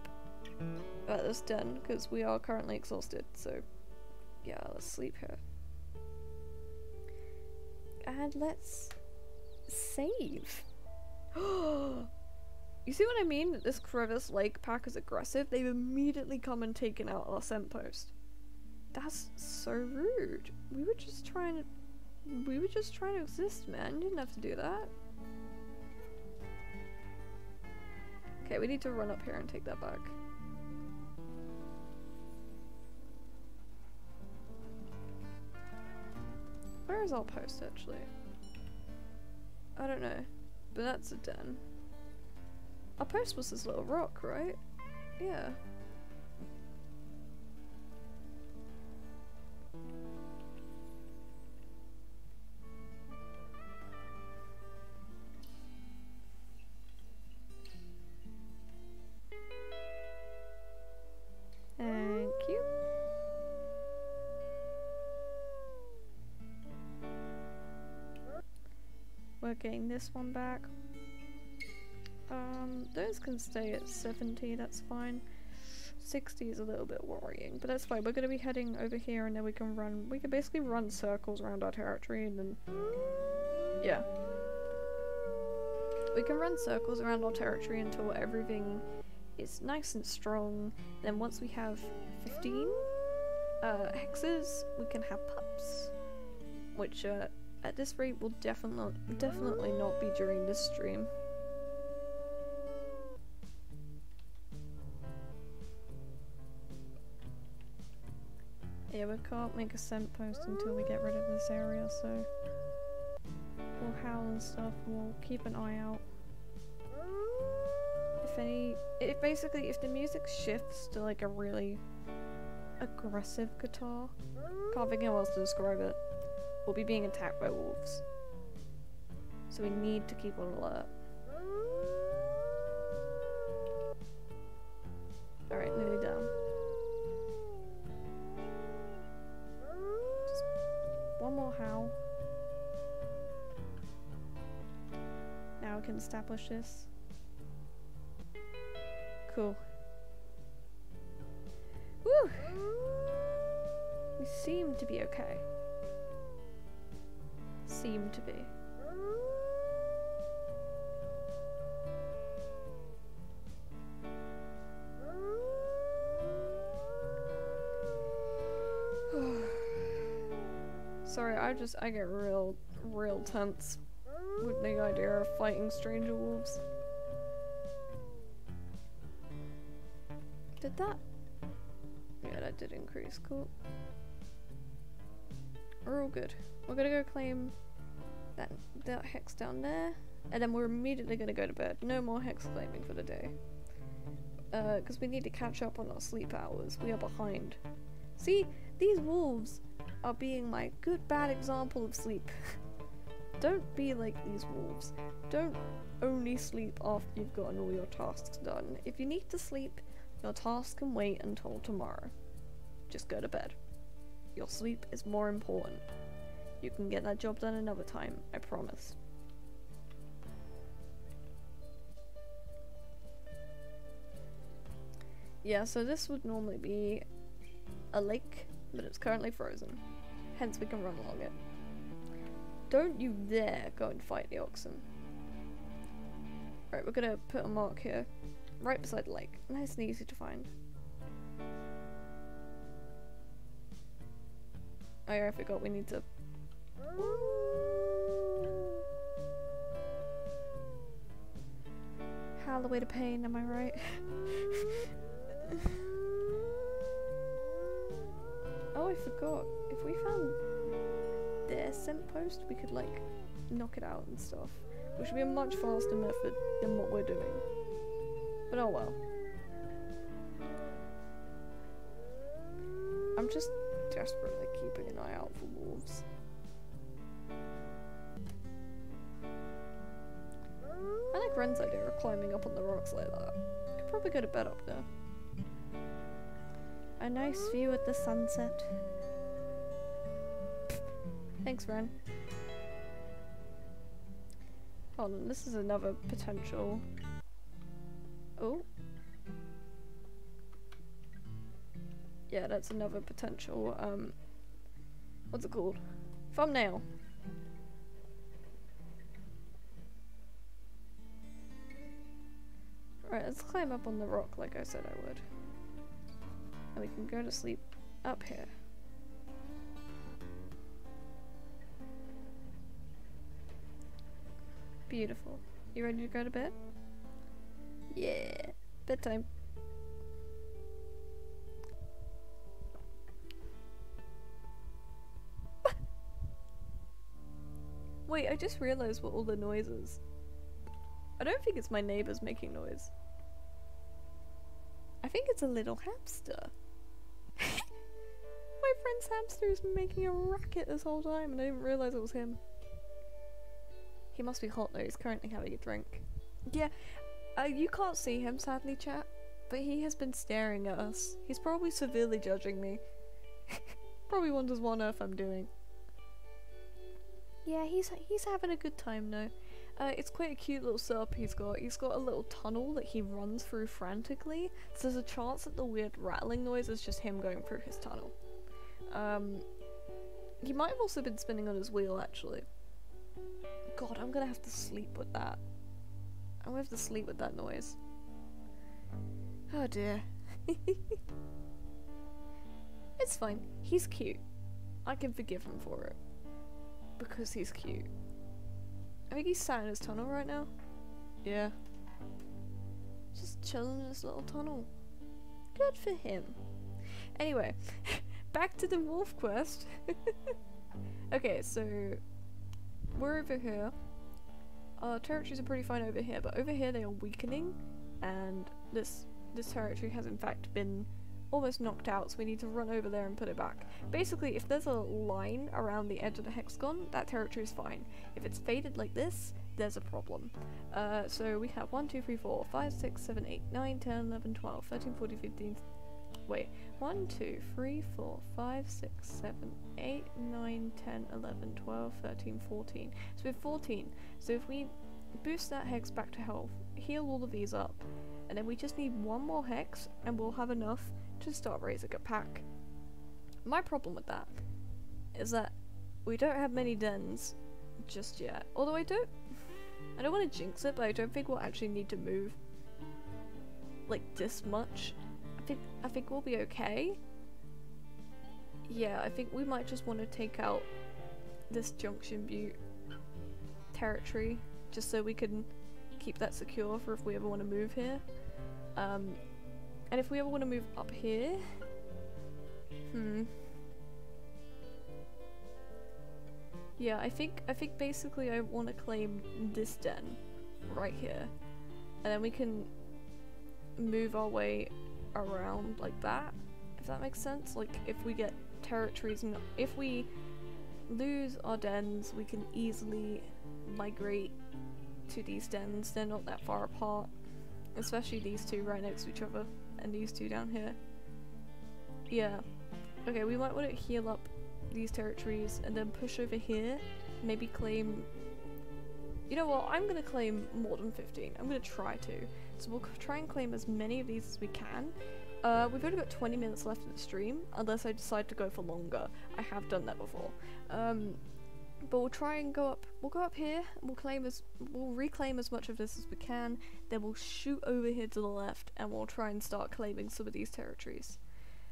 S1: at this den because we are currently exhausted. So, yeah, let's sleep here. And let's save. you see what I mean? That this Crevice Lake pack is aggressive. They've immediately come and taken out our scent post. That's so rude. We were just trying to. We were just trying to exist, man. You didn't have to do that. Okay, we need to run up here and take that back. Where is our post actually? I don't know. But that's a den. Our post was this little rock, right? Yeah. Getting this one back. Um, those can stay at 70, that's fine. 60 is a little bit worrying, but that's fine. We're gonna be heading over here and then we can run, we can basically run circles around our territory and then, yeah. We can run circles around our territory until everything is nice and strong. Then once we have 15 uh, hexes, we can have pups. Which, uh, at this rate will definitely, definitely not be during this stream. Yeah, we can't make a scent post until we get rid of this area, so we'll howl and stuff, we'll keep an eye out. If any, if basically, if the music shifts to like a really aggressive guitar, can't think of how else to describe it, we'll be being attacked by wolves. So we need to keep on alert. Alright, nearly done. Just one more howl. Now we can establish this. Cool. Woo! We seem to be okay. Seem to be. Sorry, I just I get real real tense with the idea of fighting stranger wolves. Did that? Yeah, that did increase. Cool. We're all good. We're gonna go claim that that hex down there, and then we're immediately gonna go to bed. No more hex claiming for the day. Uh, because we need to catch up on our sleep hours. We are behind. See, these wolves are being my good bad example of sleep. Don't be like these wolves. Don't only sleep after you've gotten all your tasks done. If you need to sleep, your task can wait until tomorrow. Just go to bed. Your sleep is more important. You can get that job done another time, I promise. Yeah, so this would normally be a lake, but it's currently frozen. Hence we can run along it. Don't you dare go and fight the oxen. Right, we're gonna put a mark here. Right beside the lake. Nice and easy to find. Oh yeah, I forgot we need to... Howl away to pain, am I right? oh, I forgot. If we found their scent post, we could like knock it out and stuff. Which would be a much faster method than what we're doing. But oh well. I'm just desperately keeping an eye out for wolves. Wren's idea of climbing up on the rocks like that. Could probably go to bed up there. A nice view at the sunset. Thanks, Wren. Hold on, this is another potential. Oh. Yeah, that's another potential, um, what's it called? Thumbnail. Right, let's climb up on the rock like I said I would. And we can go to sleep up here. Beautiful. You ready to go to bed? Yeah. Bedtime. Wait, I just realized what all the noise is. I don't think it's my neighbors making noise. I think it's a little hamster. my friend's hamster is making a racket this whole time and I didn't realize it was him. He must be hot though, he's currently having a drink. Yeah, uh, you can't see him sadly chat, but he has been staring at us. He's probably severely judging me. probably wonders what on earth I'm doing. Yeah, he's he's having a good time now. Uh, it's quite a cute little setup he's got. He's got a little tunnel that he runs through frantically, so there's a chance that the weird rattling noise is just him going through his tunnel. Um, he might have also been spinning on his wheel actually. God, I'm gonna have to sleep with that. I'm gonna have to sleep with that noise. Oh dear. it's fine. He's cute. I can forgive him for it. Because he's cute. I think he's sat in his tunnel right now. Yeah. Just chilling in his little tunnel. Good for him. Anyway, back to the wolf quest. okay, so we're over here. Our territories are pretty fine over here, but over here they are weakening, and this this territory has in fact been almost knocked out, so we need to run over there and put it back. Basically, if there's a line around the edge of the hexagon, that territory is fine. If it's faded like this, there's a problem. Uh, so we have 1, 2, 3, 4, 5, 6, 7, 8, 9, 10, 11, 12, 13, 14, 15, wait, 1, 2, 3, 4, 5, 6, 7, 8, 9, 10, 11, 12, 13, 14. So we have 14. So if we boost that hex back to health, heal all of these up, and then we just need one more hex and we'll have enough to start raising a pack. My problem with that is that we don't have many dens just yet. Although I don't I don't want to jinx it, but I don't think we'll actually need to move like this much. I think I think we'll be okay. Yeah, I think we might just want to take out this Junction Butte territory just so we can keep that secure for if we ever want to move here. Um, and if we ever want to move up here, hmm. Yeah, I think I think basically I want to claim this den right here, and then we can move our way around like that. If that makes sense. Like if we get territories and if we lose our dens, we can easily migrate to these dens. They're not that far apart, especially these two right next to each other and these two down here. Yeah. Okay, we might want to heal up these territories and then push over here. Maybe claim... You know what, I'm going to claim more than 15. I'm going to try to. So we'll try and claim as many of these as we can. Uh, we've only got 20 minutes left of the stream, unless I decide to go for longer. I have done that before. Um, but we'll try and go up. We'll go up here. We'll claim as we'll reclaim as much of this as we can. Then we'll shoot over here to the left, and we'll try and start claiming some of these territories.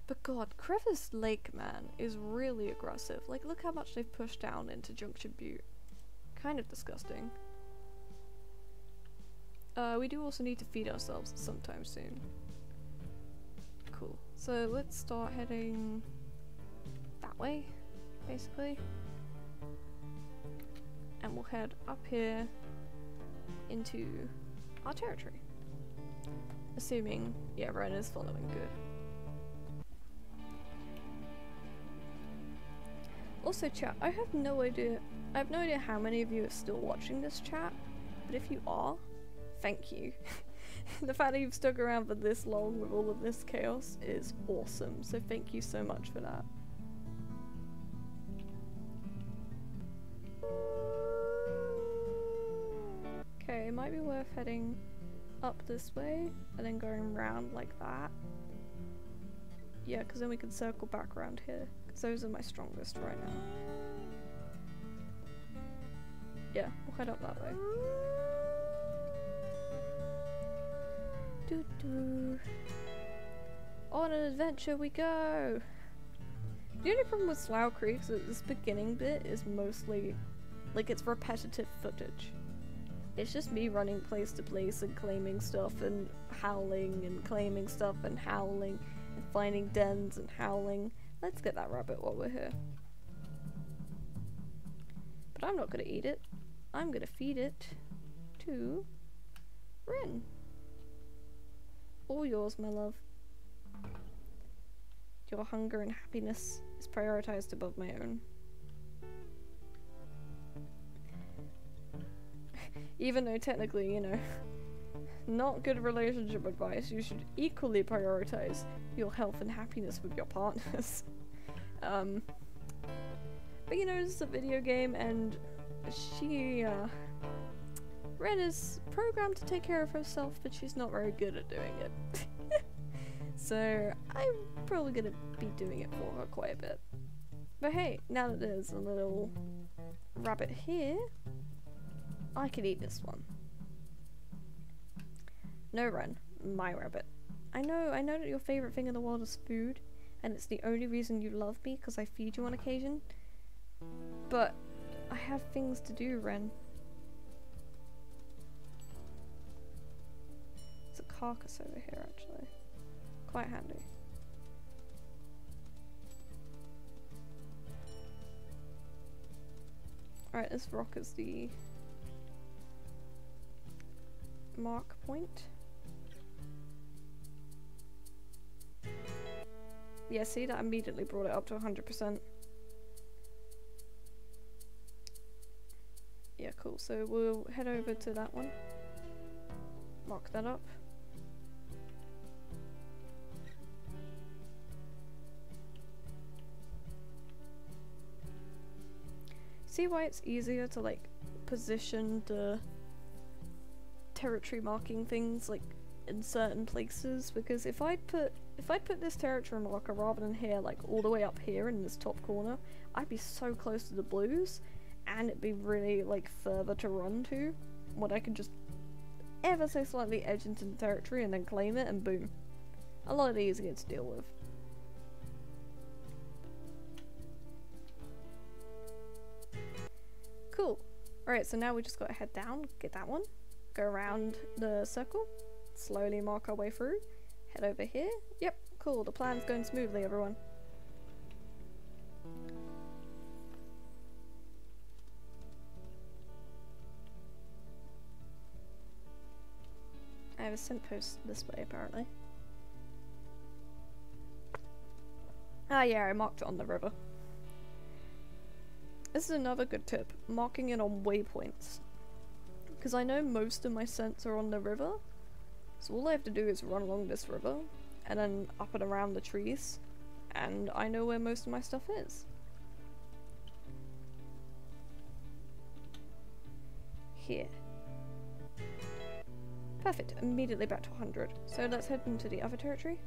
S1: But God, Crevice Lake, man, is really aggressive. Like, look how much they've pushed down into Junction Butte. Kind of disgusting. Uh, we do also need to feed ourselves sometime soon. Cool. So let's start heading that way, basically and we'll head up here into our territory. Assuming, yeah, Wren is following good. Also chat, I have no idea, I have no idea how many of you are still watching this chat, but if you are, thank you. the fact that you've stuck around for this long with all of this chaos is awesome. So thank you so much for that. It might be worth heading up this way and then going around like that. Yeah, because then we can circle back around here. Because those are my strongest right now. Yeah, we'll head up that way. Doo -doo. On an adventure we go! The only problem with Slough Creek is that this beginning bit is mostly, like, it's repetitive footage. It's just me running place to place and claiming stuff and howling and claiming stuff and howling and finding dens and howling. Let's get that rabbit while we're here. But I'm not gonna eat it. I'm gonna feed it to Wren. All yours, my love. Your hunger and happiness is prioritized above my own. Even though technically, you know, not good relationship advice, you should equally prioritize your health and happiness with your partners. um, but you know, it's a video game and she, uh, Wren is programmed to take care of herself, but she's not very good at doing it. so I'm probably gonna be doing it for her quite a bit. But hey, now that there's a little rabbit here, I could eat this one. No, Wren, my rabbit. I know, I know that your favorite thing in the world is food, and it's the only reason you love me because I feed you on occasion. But I have things to do, Wren. There's a carcass over here, actually. Quite handy. Alright, this rock is the mark point. Yeah, see, that immediately brought it up to 100%. Yeah, cool. So we'll head over to that one. Mark that up. See why it's easier to like position the territory marking things like in certain places because if I'd put if I'd put this territory marker rather than here like all the way up here in this top corner I'd be so close to the blues and it'd be really like further to run to when I could just ever so slightly edge into the territory and then claim it and boom a lot easier to deal with. Cool. Alright so now we just gotta head down get that one go around the circle, slowly mark our way through, head over here. Yep, cool, the plan's going smoothly, everyone. I have a scent post this way, apparently. Ah yeah, I marked it on the river. This is another good tip, marking it on waypoints. Because I know most of my scents are on the river. So all I have to do is run along this river and then up and around the trees and I know where most of my stuff is. Here. Perfect, immediately back to 100. So let's head into the other territory.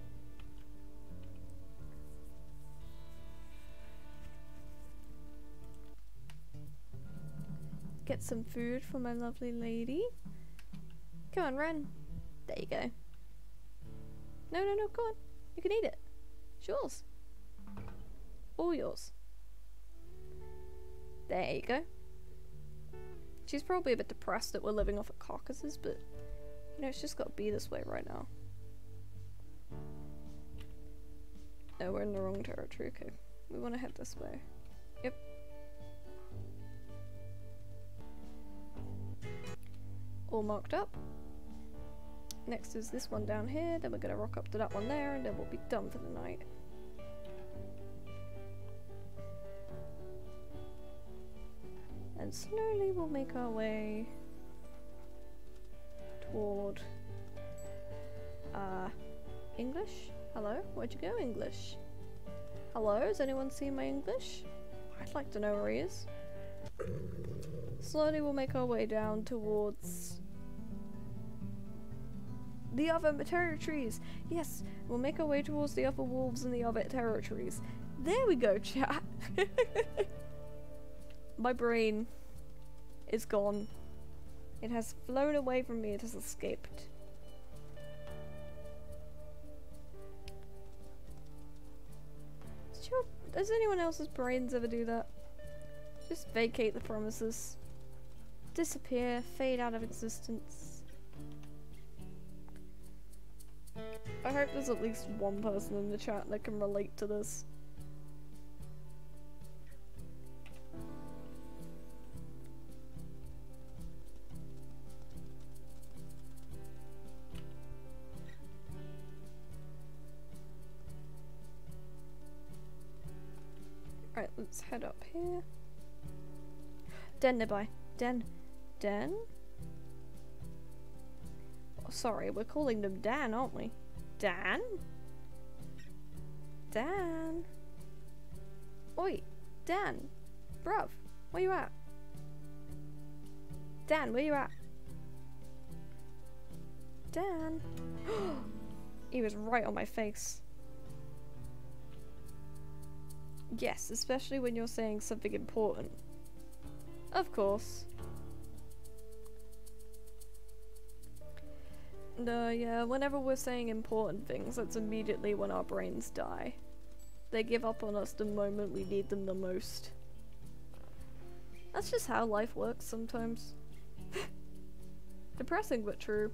S1: Get some food for my lovely lady. Come on, run. There you go. No, no, no, go on. You can eat it. It's yours. All yours. There you go. She's probably a bit depressed that we're living off of carcasses, but you know, it's just gotta be this way right now. No, we're in the wrong territory. Okay. We want to head this way. Yep. All marked up. Next is this one down here, then we're going to rock up to that one there, and then we'll be done for the night. And slowly we'll make our way toward uh English? Hello? Where'd you go, English? Hello? Has anyone seen my English? I'd like to know where he is. Slowly we'll make our way down towards the other territories. Yes, we'll make our way towards the other wolves and the other territories. There we go, chat. My brain is gone. It has flown away from me. It has escaped. Does anyone else's brains ever do that? Just vacate the promises. Disappear, fade out of existence. I hope there's at least one person in the chat that can relate to this. Right, let's head up here. Den nearby. Den. Den? Oh, sorry, we're calling them Dan, aren't we? Dan? Dan? Oi, Dan. Bruv, where you at? Dan, where you at? Dan. he was right on my face. Yes, especially when you're saying something important. Of course. No, yeah, whenever we're saying important things, that's immediately when our brains die. They give up on us the moment we need them the most. That's just how life works sometimes. Depressing but true.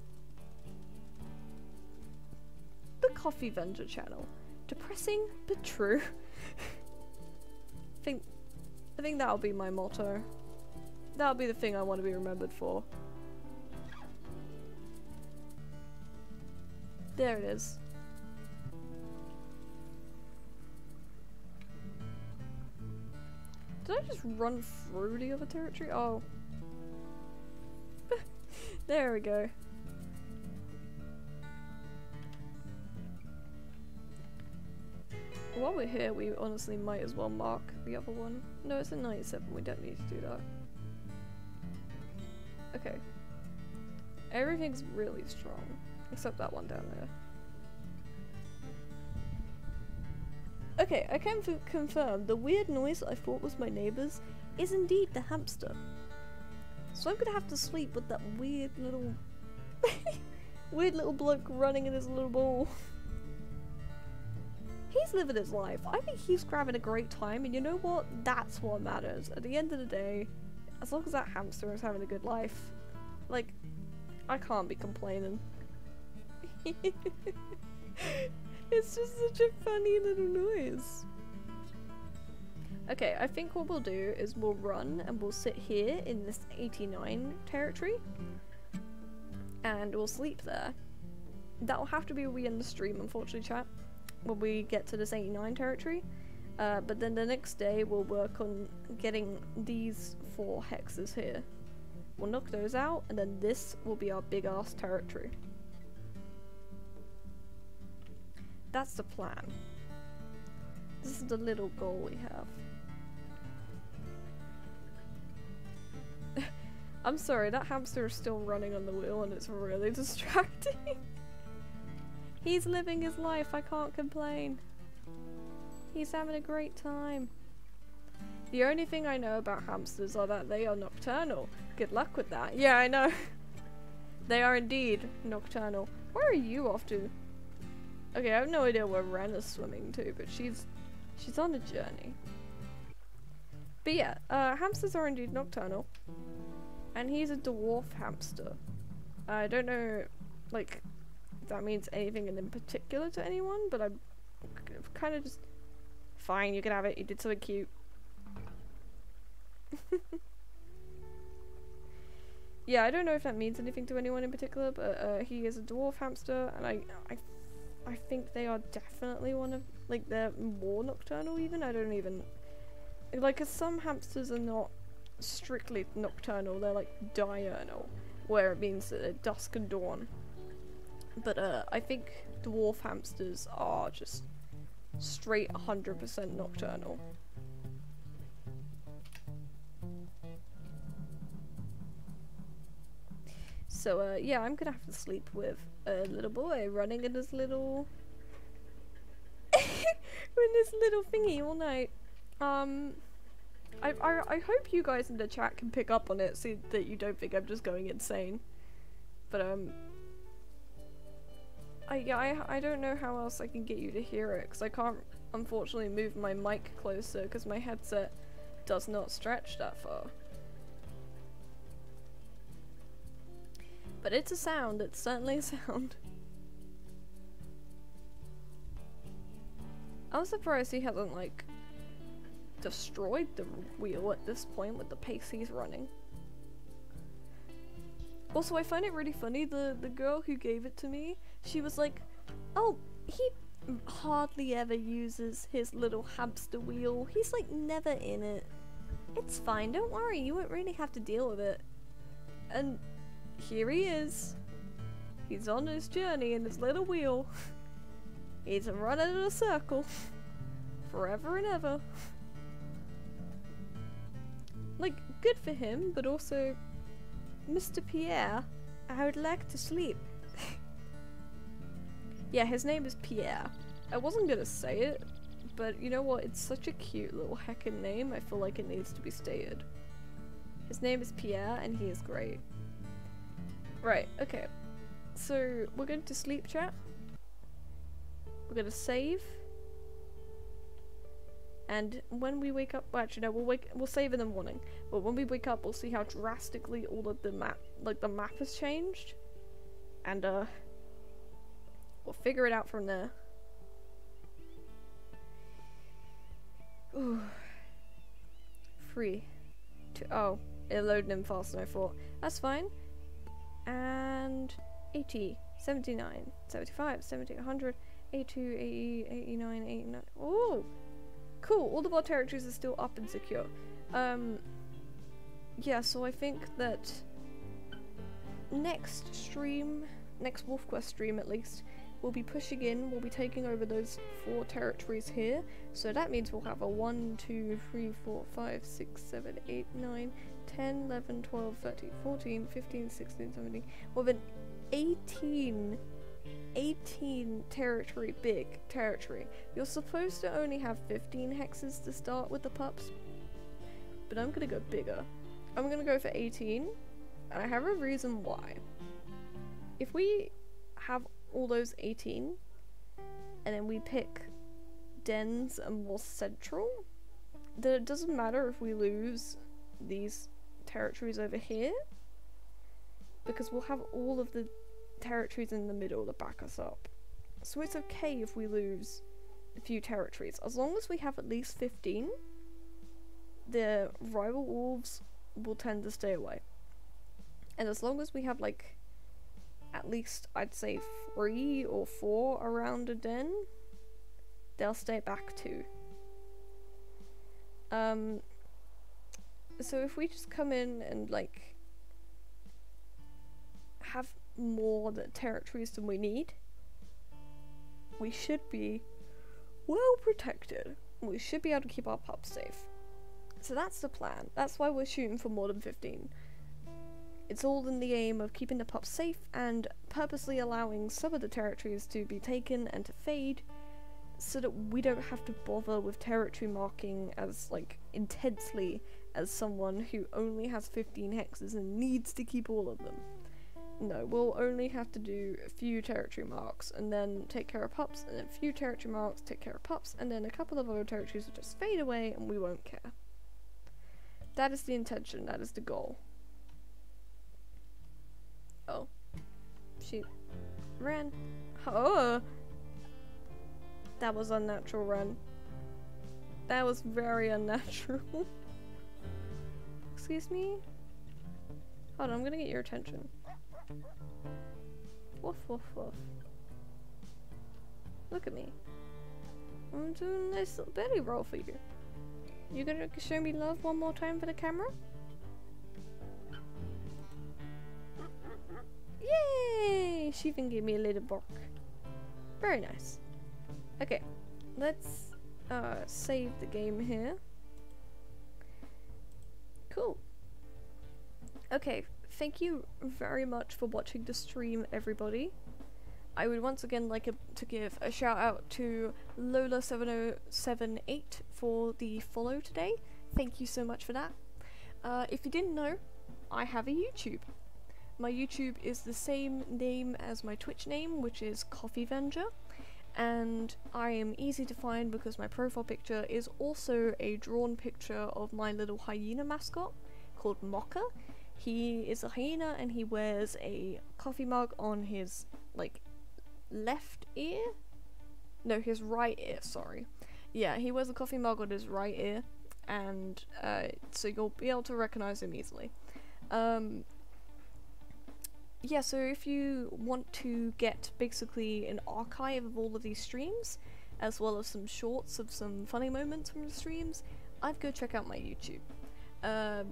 S1: The Coffeevenger channel. Depressing but true. I think I think that'll be my motto. That'll be the thing I want to be remembered for. There it is. Did I just run through the other territory? Oh. there we go. While we're here, we honestly might as well mark the other one. No, it's a 97, we don't need to do that. Okay. Everything's really strong, except that one down there. Okay, I can confirm the weird noise I thought was my neighbours is indeed the hamster. So I'm gonna have to sleep with that weird little weird little bloke running in his little ball. he's living his life. I think he's grabbing a great time and you know what? That's what matters. At the end of the day, as long as that hamster is having a good life, like, I can't be complaining. it's just such a funny little noise. Okay, I think what we'll do is we'll run and we'll sit here in this 89 territory and we'll sleep there. That'll have to be we in the stream, unfortunately, chat, when we get to this 89 territory. Uh, but then the next day we'll work on getting these four hexes here. We'll knock those out, and then this will be our big ass territory. That's the plan. This is the little goal we have. I'm sorry, that hamster is still running on the wheel and it's really distracting. He's living his life, I can't complain. He's having a great time. The only thing I know about hamsters are that they are nocturnal. Good luck with that. Yeah, I know. they are indeed nocturnal. Where are you off to? Okay, I have no idea where Wren is swimming to, but she's she's on a journey. But yeah, uh, hamsters are indeed nocturnal. And he's a dwarf hamster. I don't know, like, if that means anything in particular to anyone, but I'm kind of just... Fine, you can have it, you did something cute. yeah, I don't know if that means anything to anyone in particular, but uh, he is a dwarf hamster, and I, I I think they are definitely one of, like, they're more nocturnal even. I don't even, like, cause some hamsters are not strictly nocturnal, they're like diurnal. where it means that they're dusk and dawn. But uh, I think dwarf hamsters are just straight 100% nocturnal. So uh, yeah, I'm gonna have to sleep with a little boy running in his little in this little thingy all night. Um, I, I I hope you guys in the chat can pick up on it so that you don't think I'm just going insane. But um, I yeah I I don't know how else I can get you to hear it because I can't unfortunately move my mic closer because my headset does not stretch that far. But it's a sound, it's certainly a sound. I'm surprised he hasn't, like, destroyed the wheel at this point with the pace he's running. Also, I find it really funny, the, the girl who gave it to me, she was like, oh, he hardly ever uses his little hamster wheel. He's, like, never in it. It's fine, don't worry, you won't really have to deal with it. And here he is. He's on his journey in his little wheel. He's running in a circle. Forever and ever. Like, good for him, but also, Mr. Pierre, I would like to sleep. yeah, his name is Pierre. I wasn't gonna say it, but you know what? It's such a cute little heckin' name, I feel like it needs to be stated. His name is Pierre, and he is great. Right, okay. So, we're going to sleep chat. We're gonna save. And when we wake up, well, actually no, we'll wake, we'll save in the morning. But when we wake up, we'll see how drastically all of the map, like the map has changed. And uh, we'll figure it out from there. Ooh. Free. To, oh, it loaded in faster than I thought. That's fine and 80, 79, 75, 70, 100, 82, 80, 89, 89. Oh, cool. All the bot territories are still up and secure. Um, yeah, so I think that next stream, next Wolf Quest stream at least, we'll be pushing in, we'll be taking over those four territories here. So that means we'll have a 1, 2, 3, 4, 5, 6, 7, 8, 9, 10, 11, 12, 13, 14, 15, 16, 17. With an 18, 18 territory, big territory. You're supposed to only have 15 hexes to start with the pups. But I'm gonna go bigger. I'm gonna go for 18. And I have a reason why. If we have all those 18, and then we pick dens and more central, then it doesn't matter if we lose these territories over here because we'll have all of the territories in the middle to back us up. So it's okay if we lose a few territories. As long as we have at least 15, the rival wolves will tend to stay away. And as long as we have like at least I'd say three or four around a den, they'll stay back too. Um, so if we just come in and like have more territories than we need, we should be well protected. We should be able to keep our pups safe. So that's the plan. That's why we're shooting for more than 15. It's all in the aim of keeping the pups safe and purposely allowing some of the territories to be taken and to fade so that we don't have to bother with territory marking as like intensely as someone who only has 15 hexes and needs to keep all of them. No, we'll only have to do a few territory marks and then take care of pups, and a few territory marks, take care of pups, and then a couple of other territories will just fade away and we won't care. That is the intention, that is the goal. Oh. She ran. Oh! That was unnatural run. That was very unnatural. Excuse me? Hold on, I'm gonna get your attention. Woof woof woof. Look at me. I'm doing a nice little belly roll for you. You gonna show me love one more time for the camera? Yay! She even gave me a little book. Very nice. Okay, let's uh, save the game here. Cool. Okay, thank you very much for watching the stream, everybody. I would once again like a, to give a shout out to Lola7078 for the follow today. Thank you so much for that. Uh, if you didn't know, I have a YouTube. My YouTube is the same name as my Twitch name, which is Coffeevenger, and I am easy to find because my profile picture is also a drawn picture of my little hyena mascot called Mocha. He is a hyena and he wears a coffee mug on his like left ear. No, his right ear. Sorry. Yeah, he wears a coffee mug on his right ear, and uh, so you'll be able to recognize him easily. Um, yeah, so if you want to get basically an archive of all of these streams, as well as some shorts of some funny moments from the streams, I'd go check out my YouTube. Um,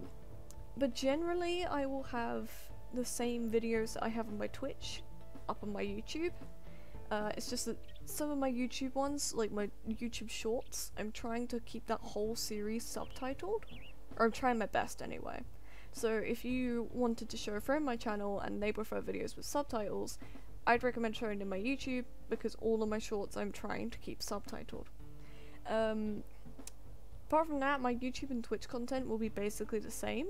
S1: but generally, I will have the same videos I have on my Twitch up on my YouTube. Uh, it's just that some of my YouTube ones, like my YouTube shorts, I'm trying to keep that whole series subtitled. Or I'm trying my best anyway. So if you wanted to show a friend my channel and they prefer videos with subtitles, I'd recommend showing them my YouTube because all of my shorts I'm trying to keep subtitled. Um, apart from that, my YouTube and Twitch content will be basically the same.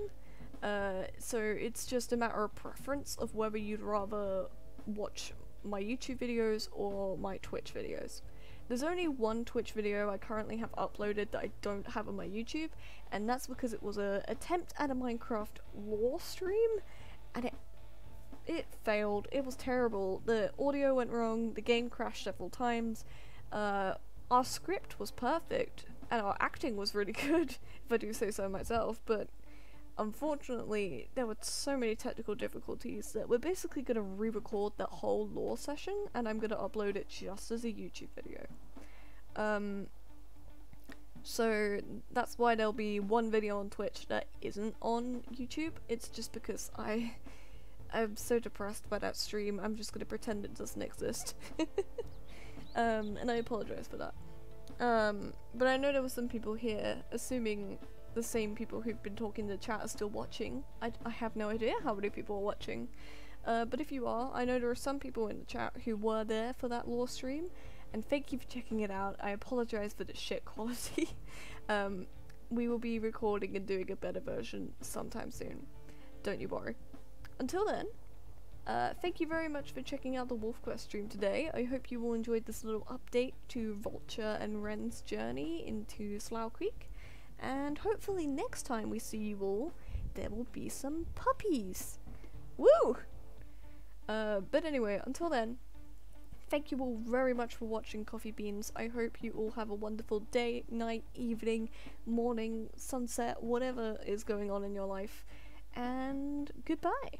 S1: Uh, so it's just a matter of preference of whether you'd rather watch my YouTube videos or my Twitch videos. There's only one Twitch video I currently have uploaded that I don't have on my YouTube, and that's because it was an attempt at a Minecraft lore stream, and it it failed. It was terrible. The audio went wrong. The game crashed several times. Uh, our script was perfect, and our acting was really good, if I do say so myself. But unfortunately, there were so many technical difficulties that we're basically going to re-record that whole lore session, and I'm going to upload it just as a YouTube video. Um, so that's why there'll be one video on Twitch that isn't on YouTube. It's just because I I'm so depressed by that stream. I'm just gonna pretend it doesn't exist. um, and I apologize for that. Um, but I know there were some people here, assuming the same people who've been talking in the chat are still watching. I, I have no idea how many people are watching. Uh, but if you are, I know there are some people in the chat who were there for that lore stream, and thank you for checking it out. I apologize for the shit quality. um, we will be recording and doing a better version sometime soon. Don't you worry. Until then, uh, thank you very much for checking out the Wolf Quest stream today. I hope you all enjoyed this little update to Vulture and Wren's journey into Slough Creek. And hopefully next time we see you all, there will be some puppies. Woo! Uh, but anyway, until then, thank you all very much for watching Coffee Beans. I hope you all have a wonderful day, night, evening, morning, sunset, whatever is going on in your life. And goodbye.